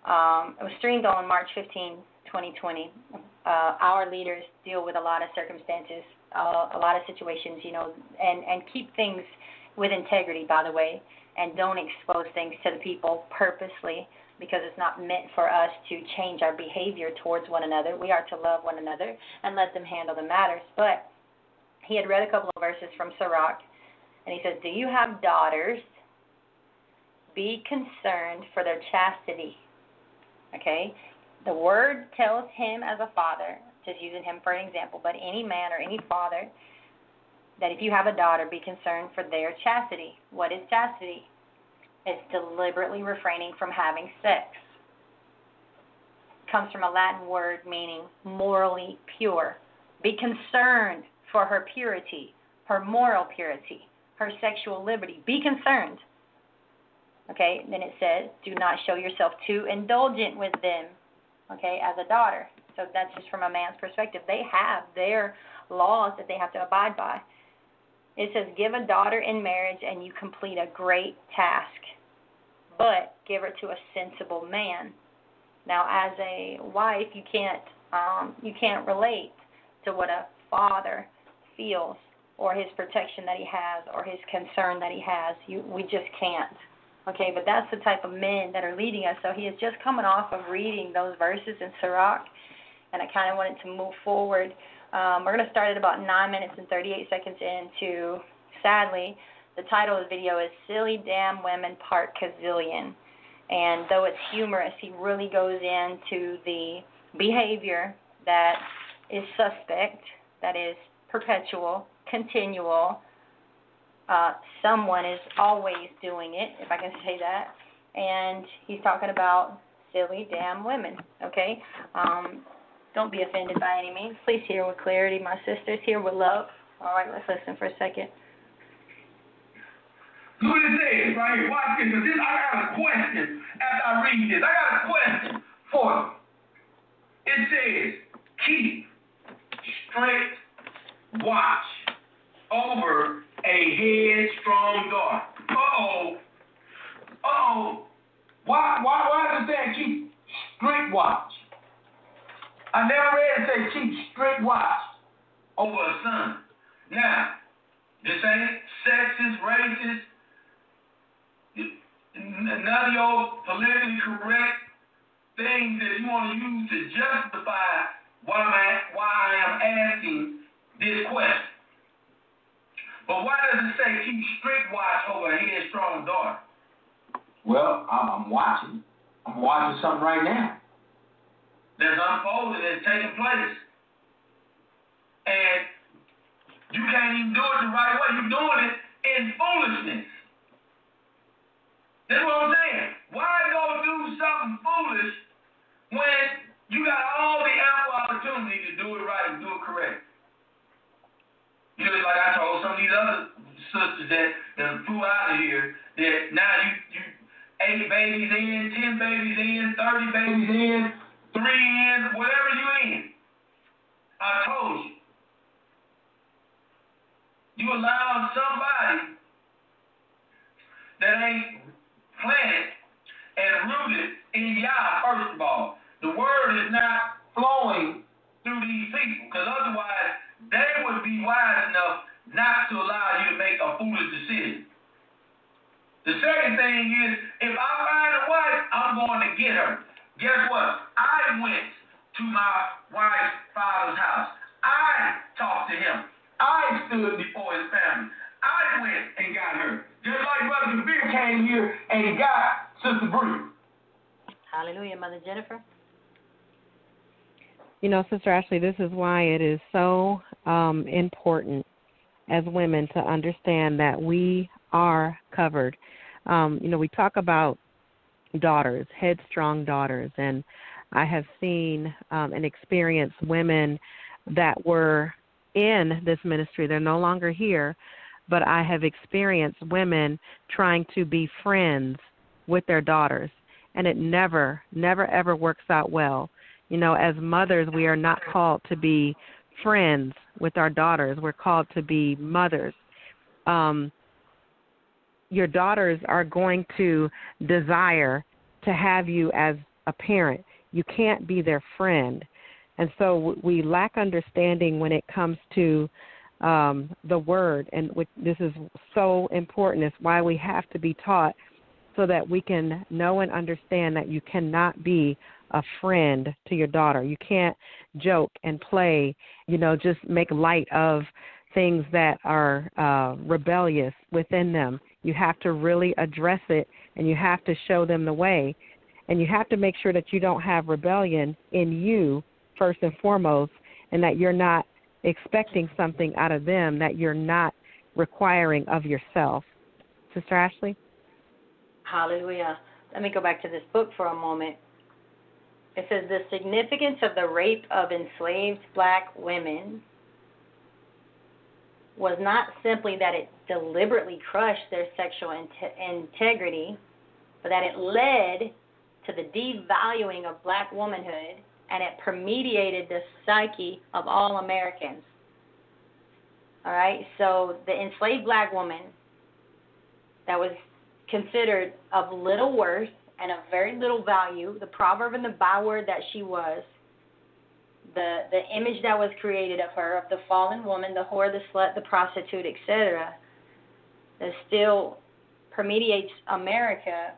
Um, it was streamed on March 15, 2020. Uh, our leaders deal with a lot of circumstances, uh, a lot of situations, you know, and and keep things with integrity, by the way, and don't expose things to the people purposely because it's not meant for us to change our behavior towards one another. We are to love one another and let them handle the matters. But he had read a couple of verses from Sirach, and he says, Do you have daughters? Be concerned for their chastity. Okay? The word tells him as a father, just using him for an example, but any man or any father, that if you have a daughter, be concerned for their chastity. What is chastity? It's deliberately refraining from having sex. Comes from a Latin word meaning morally pure. Be concerned for her purity, her moral purity, her sexual liberty. Be concerned. Okay, then it says, do not show yourself too indulgent with them, okay, as a daughter. So that's just from a man's perspective. They have their laws that they have to abide by. It says, give a daughter in marriage and you complete a great task but give her to a sensible man. Now, as a wife, you can't um, you can't relate to what a father feels or his protection that he has or his concern that he has. You we just can't. Okay, but that's the type of men that are leading us. So he is just coming off of reading those verses in Sirach, and I kind of wanted to move forward. Um, we're going to start at about 9 minutes and 38 seconds into, sadly, the title of the video is Silly Damn Women Part Gazillion. And though it's humorous, he really goes into the behavior that is suspect, that is perpetual, continual. Uh, someone is always doing it, if I can say that. And he's talking about silly damn women, okay? Um, don't be offended by any means. Please hear with clarity. My sister's here with love. All right, let's listen for a second. Look what it says right here. Watch this, this, I got a question after I read this. I got a question for you. It says, keep strict watch over a headstrong daughter. Uh-oh. Uh-oh. Why, why, why does say keep strict watch? I never read it say keep strict watch over a son. Now, this ain't sexist, racist, none of your politically correct things that you want to use to justify why, I'm, why I am asking this question. But why does it say keep strict watch over a headstrong daughter? Well, I'm, I'm watching. I'm watching something right now that's unfolding, that's taking place. And you can't even do it the right way. You're doing it in foolishness. That's what I'm saying. Why go do something foolish when you got all the ample opportunity to do it right and do it correct? Know, like I told some of these other sisters that, that flew out of here that now you you eight babies in, ten babies in, thirty babies in, three in, whatever you in. I told you. You allow somebody that ain't planted and rooted in Yah, first of all. The word is not flowing through these people, because otherwise they would be wise enough not to allow you to make a foolish decision. The second thing is, if I find a wife, I'm going to get her. Guess what? I went to my wife's father's house. I talked to him. I stood before his family. I went and got her. Just like Brother Kabir came here and got Sister Bree. Hallelujah, Mother Jennifer. You know, Sister Ashley, this is why it is so um, important as women to understand that we are covered. Um, you know, we talk about daughters, headstrong daughters, and I have seen um, and experienced women that were in this ministry. They're no longer here, but I have experienced women trying to be friends with their daughters, and it never, never, ever works out well. You know, as mothers, we are not called to be friends with our daughters. We're called to be mothers. Um, your daughters are going to desire to have you as a parent. You can't be their friend. And so we lack understanding when it comes to um, the word, and which, this is so important. It's why we have to be taught so that we can know and understand that you cannot be a friend to your daughter. You can't joke and play, you know, just make light of things that are uh, rebellious within them. You have to really address it and you have to show them the way. And you have to make sure that you don't have rebellion in you, first and foremost, and that you're not expecting something out of them that you're not requiring of yourself. Sister Ashley? Hallelujah. Let me go back to this book for a moment. It says the significance of the rape of enslaved black women was not simply that it deliberately crushed their sexual in- integrity, but that it led to the devaluing of black womanhood and it permeated the psyche of all Americans. All right, so the enslaved black woman that was considered of little worth and of very little value, the proverb and the byword that she was, the the image that was created of her, of the fallen woman, the whore, the slut, the prostitute, etc., that still permeates America,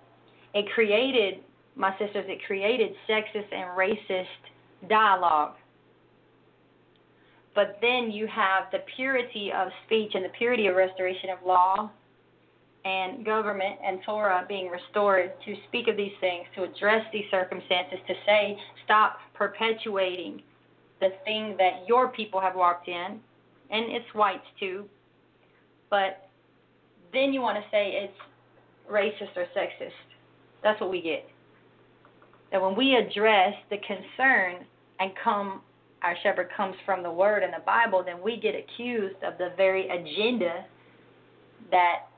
it created, my sisters, it created sexist and racist dialogue. But then you have the purity of speech and the purity of restoration of law and government and Torah being restored to speak of these things, to address these circumstances, to say, stop perpetuating the thing that your people have walked in, and it's whites too, but then you want to say it's racist or sexist. That's what we get. That when we address the concern and come, our shepherd comes from the Word and the Bible, then we get accused of the very agenda that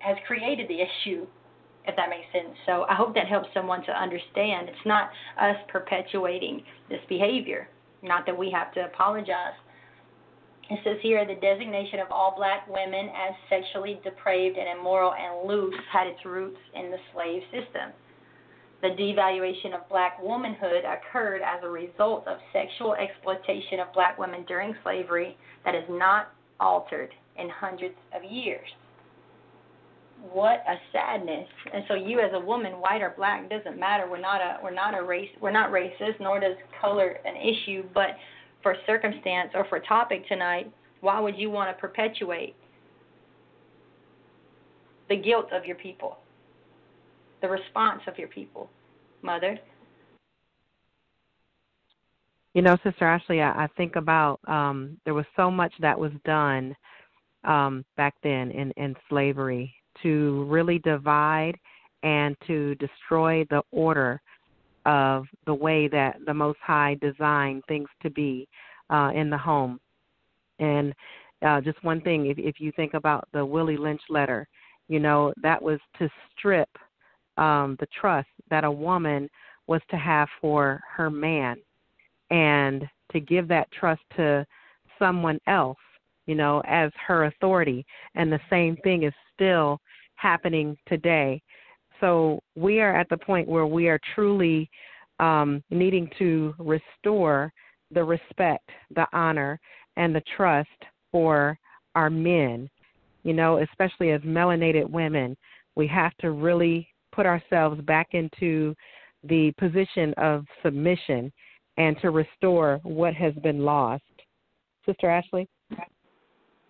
has created the issue, if that makes sense. So I hope that helps someone to understand. It's not us perpetuating this behavior. Not that we have to apologize. It says here the designation of all black women as sexually depraved and immoral and loose had its roots in the slave system. The devaluation of black womanhood occurred as a result of sexual exploitation of black women during slavery that is not altered in hundreds of years. What a sadness! And so, you as a woman, white or black, doesn't matter. We're not a we're not a race. We're not racist, nor does color an issue. But for circumstance or for topic tonight, why would you want to perpetuate the guilt of your people, the response of your people, mother? You know, Sister Ashley, I, I think about um, there was so much that was done um, back then in, in slavery to really divide and to destroy the order of the way that the Most High designed things to be uh, in the home. And uh, just one thing, if, if you think about the Willie Lynch letter, you know, that was to strip um, the trust that a woman was to have for her man and to give that trust to someone else, you know, as her authority. And the same thing is still happening today. So we are at the point where we are truly um, needing to restore the respect, the honor, and the trust for our men. You know, especially as melanated women, we have to really put ourselves back into the position of submission and to restore what has been lost. Sister Ashley?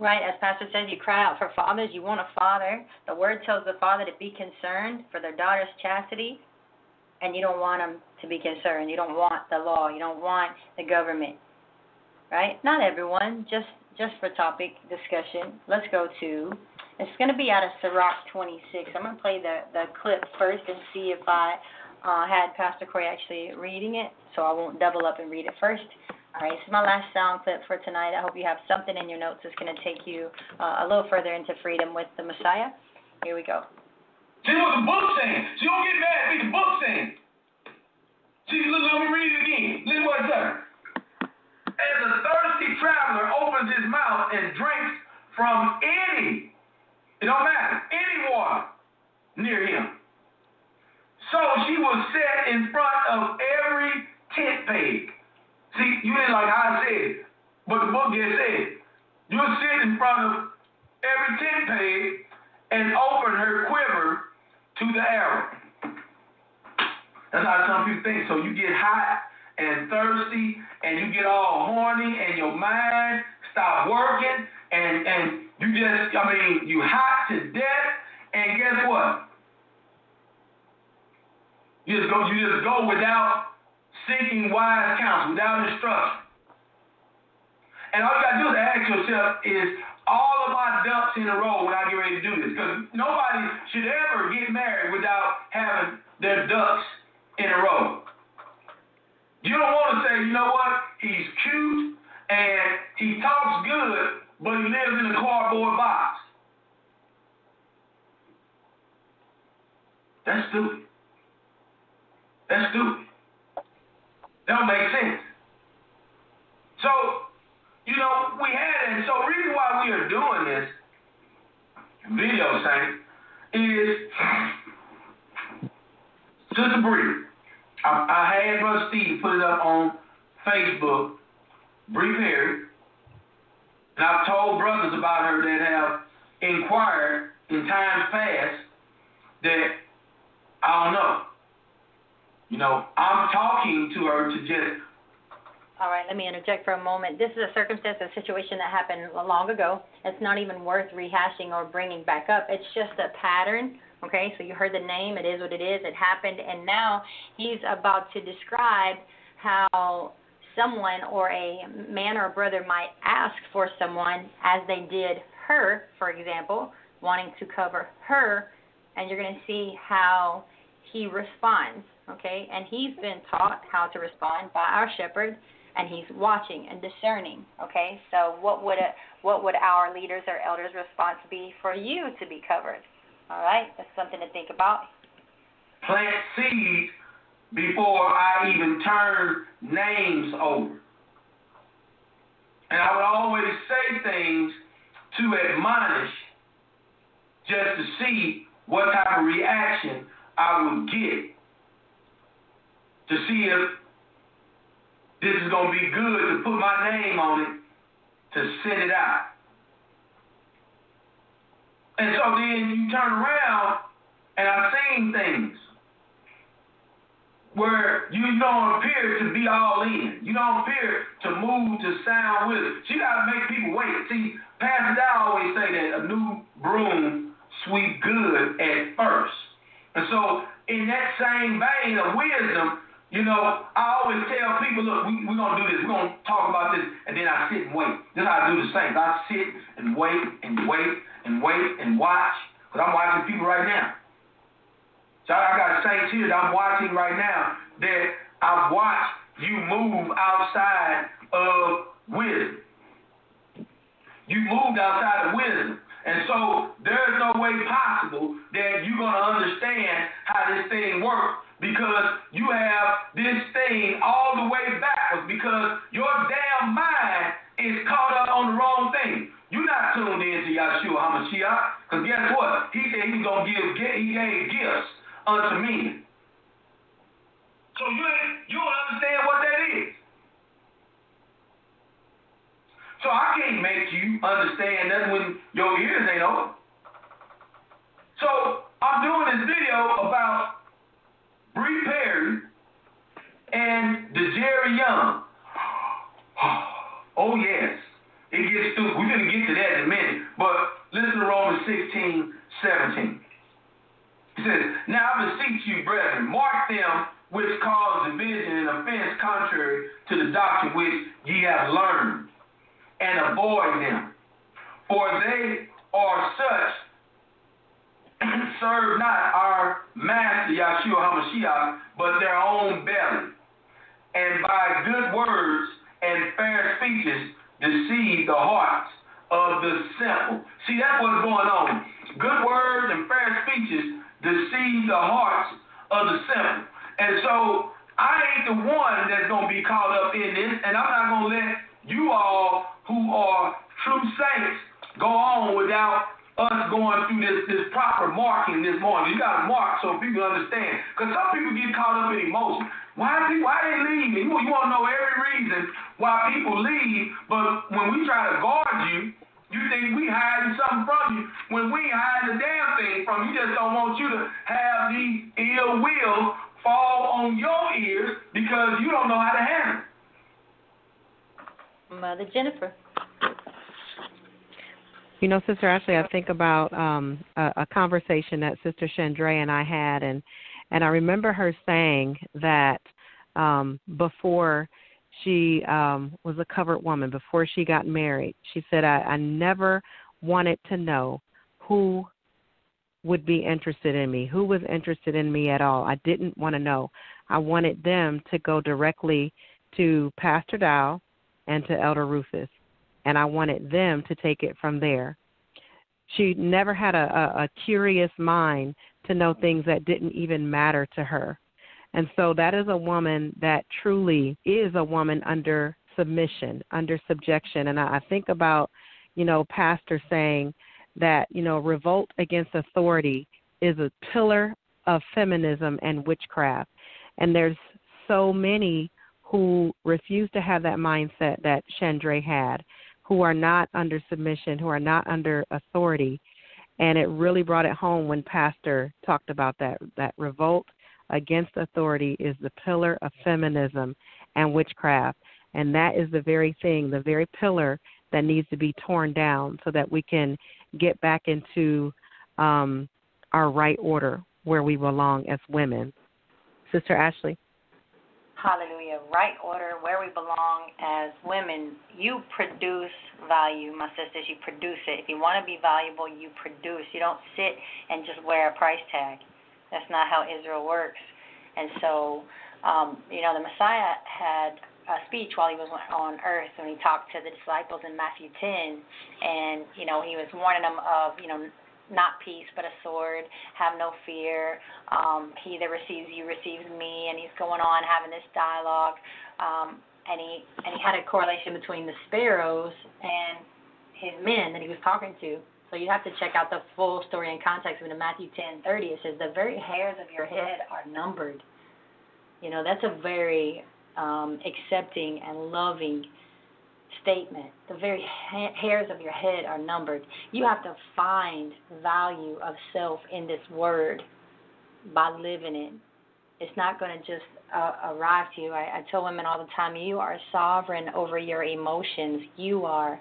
Right, as Pastor says, you cry out for fathers. You want a father. The word tells the father to be concerned for their daughter's chastity, and you don't want them to be concerned. You don't want the law. You don't want the government. Right? Not everyone. Just just for topic discussion. Let's go to. It's going to be out of Sirach 26. I'm going to play the the clip first and see if I uh, had Pastor Corey actually reading it, so I won't double up and read it first. All right, this is my last sound clip for tonight. I hope you have something in your notes that's going to take you uh, a little further into freedom with the Messiah. Here we go. See what the book saying. See, don't get mad at me. The book saying. See, let me read it again. Listen what it says. As a thirsty traveler opens his mouth and drinks from any, it don't matter, any water near him. So she was set in front of every tent peg. See, you didn't like I said but the book just said You'll sit in front of every tent peg and open her quiver to the arrow. That's how some people think. So you get hot and thirsty and you get all horny and your mind stop working and and you just I mean you hot to death and guess what? You just go you just go without seeking wise counsel, without instruction. And all you gotta do is ask yourself is all of my ducks in a row when I get ready to do this. Because nobody should ever get married without having their ducks in a row. You don't want to say, you know what, he's cute and he talks good, but he lives in a cardboard box. That's stupid. That's stupid. That don't make sense. So, you know, we had and So, reason why we are doing this video, Saint, is Sister Bree. I, I had Brother Steve put it up on Facebook, Bree Perry. And I've told brothers about her that have inquired in times past that I don't know. You know, I'm talking to her to just All right, let me interject for a moment. This is a circumstance, a situation that happened long ago. It's not even worth rehashing or bringing back up. It's just a pattern. Okay, so you heard the name. It is what it is. It happened, and now he's about to describe how someone or a man or a brother might ask for someone as they did her, for example, wanting to cover her, and you're going to see how he responds. Okay, and he's been taught how to respond by our shepherd and he's watching and discerning. Okay, so what would a, what would our leaders or elders' response be for you to be covered? All right, that's something to think about. plant seeds before I even turn names over. And I would always say things to admonish just to see what type of reaction I would get. To see if this is going to be good to put my name on it to send it out. And so then you turn around and I've seen things where you don't appear to be all in. You don't appear to move to sound with it. So you got to make people wait. See, Pastor Dow always say that a new broom sweep good at first. And so in that same vein of wisdom, you know, I always tell people, look, we, we're going to do this. We're going to talk about this. And then I sit and wait. Then I do the same. I sit and wait and wait and wait and watch. Because I'm watching people right now. So I got saints here that I'm watching right now that I've watched you move outside of wisdom. You moved outside of wisdom. And so there's no way possible that you're going to understand how this thing works because you have this thing all the way backwards because your damn mind is caught up on the wrong thing. You're not tuned in to Yahshua HaMashiach because guess what? He said he's going to give, he gave gifts unto me. So you you don't understand what that is. So I can't make you understand that when your ears ain't open. So I'm doing this video about Bree Perry and the Jerry Young. Oh yes, it gets through. We're gonna get to that in a minute. But listen to Romans 16, 17. It says, Now I beseech you, brethren, mark them which cause division and offense contrary to the doctrine which ye have learned, and avoid them. For they are such serve not our master Yahshua HaMashiach, but their own belly, and by good words and fair speeches deceive the hearts of the simple. See, that's what's going on. Good words and fair speeches deceive the hearts of the simple. And so I ain't the one that's going to be caught up in this, and I'm not going to let you all who are true saints go on without us going through this, this proper marking this morning. You got to mark so people understand. Because some people get caught up in emotion. Why people, why they leave? You, you want to know every reason why people leave, but when we try to guard you, you think we hiding something from you when we hiding a damn thing from you. just don't want you to have the ill will fall on your ears because you don't know how to handle it. Mother Jennifer. You know, Sister Ashley, I think about um, a, a conversation that Sister Chandra and I had, and and I remember her saying that um, before she um, was a covered woman, before she got married, she said, I, I never wanted to know who would be interested in me, who was interested in me at all. I didn't want to know. I wanted them to go directly to Pastor Dow and to Elder Rufus and I wanted them to take it from there. She never had a, a, a curious mind to know things that didn't even matter to her. And so that is a woman that truly is a woman under submission, under subjection. And I, I think about, you know, Pastor saying that, you know, revolt against authority is a pillar of feminism and witchcraft. And there's so many who refuse to have that mindset that Chandra had who are not under submission, who are not under authority. And it really brought it home when Pastor talked about that that revolt against authority is the pillar of feminism and witchcraft. And that is the very thing, the very pillar that needs to be torn down so that we can get back into um, our right order where we belong as women. Sister Ashley hallelujah, right order, where we belong as women. You produce value, my sisters. You produce it. If you want to be valuable, you produce. You don't sit and just wear a price tag. That's not how Israel works. And so, um, you know, the Messiah had a speech while he was on earth when he talked to the disciples in Matthew 10, and you know he was warning them of you know not peace, but a sword. Have no fear. Um, he that receives you receives me, and he's going on having this dialogue. Um, and he and he had a correlation between the sparrows and his men that he was talking to. So you have to check out the full story and context. But in Matthew 10:30, it says, "The very hairs of your head are numbered." You know, that's a very um, accepting and loving statement. The very ha- hairs of your head are numbered. You have to find value of self in this word by living it. It's not going to just uh, arrive to you. I, I tell women all the time, you are sovereign over your emotions. You are.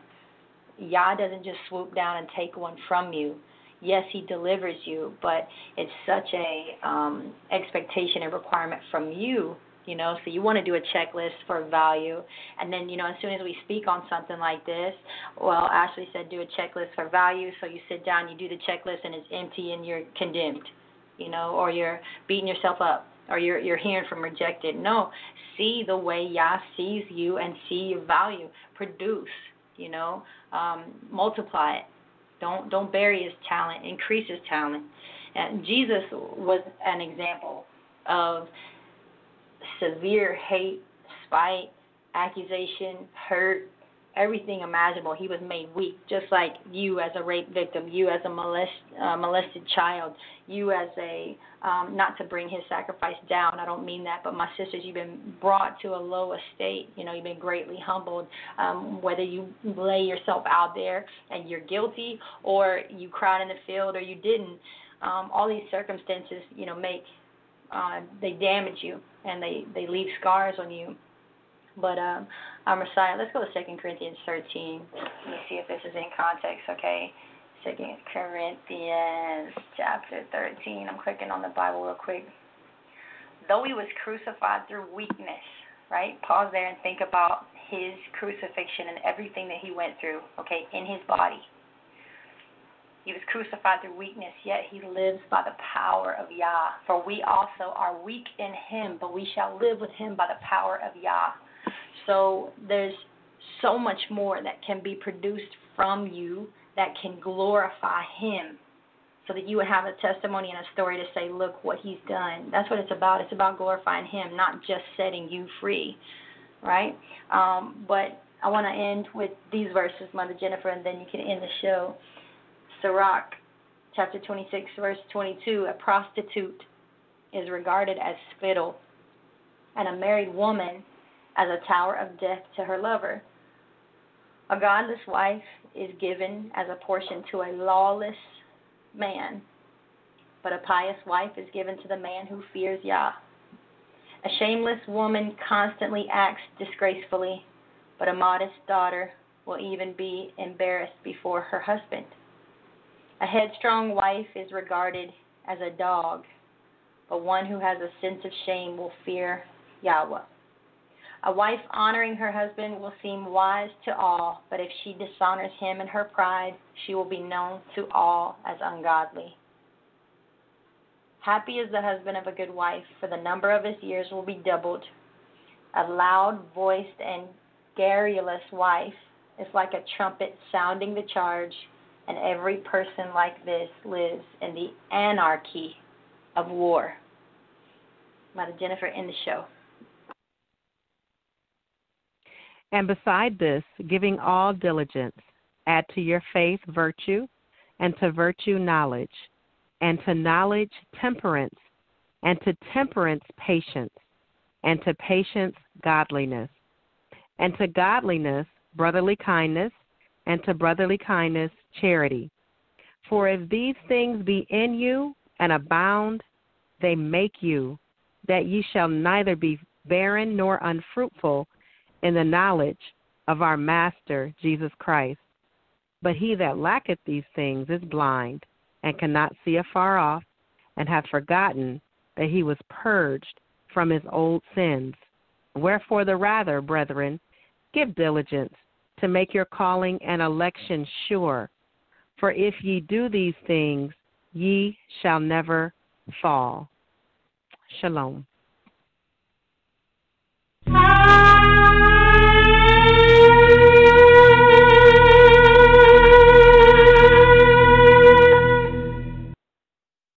Yah doesn't just swoop down and take one from you. Yes, He delivers you, but it's such a um, expectation and requirement from you you know so you want to do a checklist for value. And then you know as soon as we speak on something like this well ashley said do a checklist for value. So you sit down you do the checklist and it's empty and you're condemned you know or you're beating yourself up or you're you're hearing from rejected. No see the way yah sees you and see your value. Produce you know um, multiply it. Don't don't bury his talent. Increase his talent. And jesus was an example of severe hate, spite, accusation, hurt, everything imaginable. He was made weak, just like you as a rape victim, you as a molest, uh, molested child, you as a, um, not to bring his sacrifice down, I don't mean that, but my sisters, you've been brought to a low estate. You know, you've been greatly humbled. Um, whether you lay yourself out there and you're guilty, or you cried in the field, or you didn't, um, all these circumstances, you know, make uh, they damage you and they they leave scars on you. But um, our Messiah. Let's go to Second Corinthians 13. Let me see if this is in context. Okay, Second Corinthians chapter 13. I'm clicking on the Bible real quick. Though he was crucified through weakness, right? Pause there and think about his crucifixion and everything that he went through. Okay, in his body he was crucified through weakness, yet he lives by the power of Yah. For we also are weak in him, but we shall live with him by the power of Yah. So there's so much more that can be produced from you that can glorify Him so that you would have a testimony and a story to say, look what He's done. That's what it's about. It's about glorifying Him, not just setting you free, right? Um, but I want to end with these verses, Mother Jennifer, and then you can end the show. Sirach, chapter 26, verse 22 A prostitute is regarded as spittle, and a married woman as a tower of death to her lover. A godless wife is given as a portion to a lawless man, but a pious wife is given to the man who fears Yah. A shameless woman constantly acts disgracefully, but a modest daughter will even be embarrassed before her husband. A headstrong wife is regarded as a dog, but one who has a sense of shame will fear Yahweh. A wife honoring her husband will seem wise to all, but if she dishonors him in her pride, she will be known to all as ungodly. Happy is the husband of a good wife, for the number of his years will be doubled. A loud voiced and garrulous wife is like a trumpet sounding the charge, and every person like this lives in the anarchy of war. Mother Jennifer, in the show. And beside this, giving all diligence, add to your faith virtue, and to virtue knowledge, and to knowledge temperance, and to temperance patience, and to patience godliness, and to godliness brotherly kindness, and to brotherly kindness charity. For if these things be in you and abound, they make you that ye shall neither be barren nor unfruitful in the knowledge of our Master Jesus Christ. But he that lacketh these things is blind, and cannot see afar off, and hath forgotten that he was purged from his old sins. Wherefore, the rather, brethren, give diligence to make your calling and election sure. For if ye do these things, ye shall never fall. Shalom. Ah.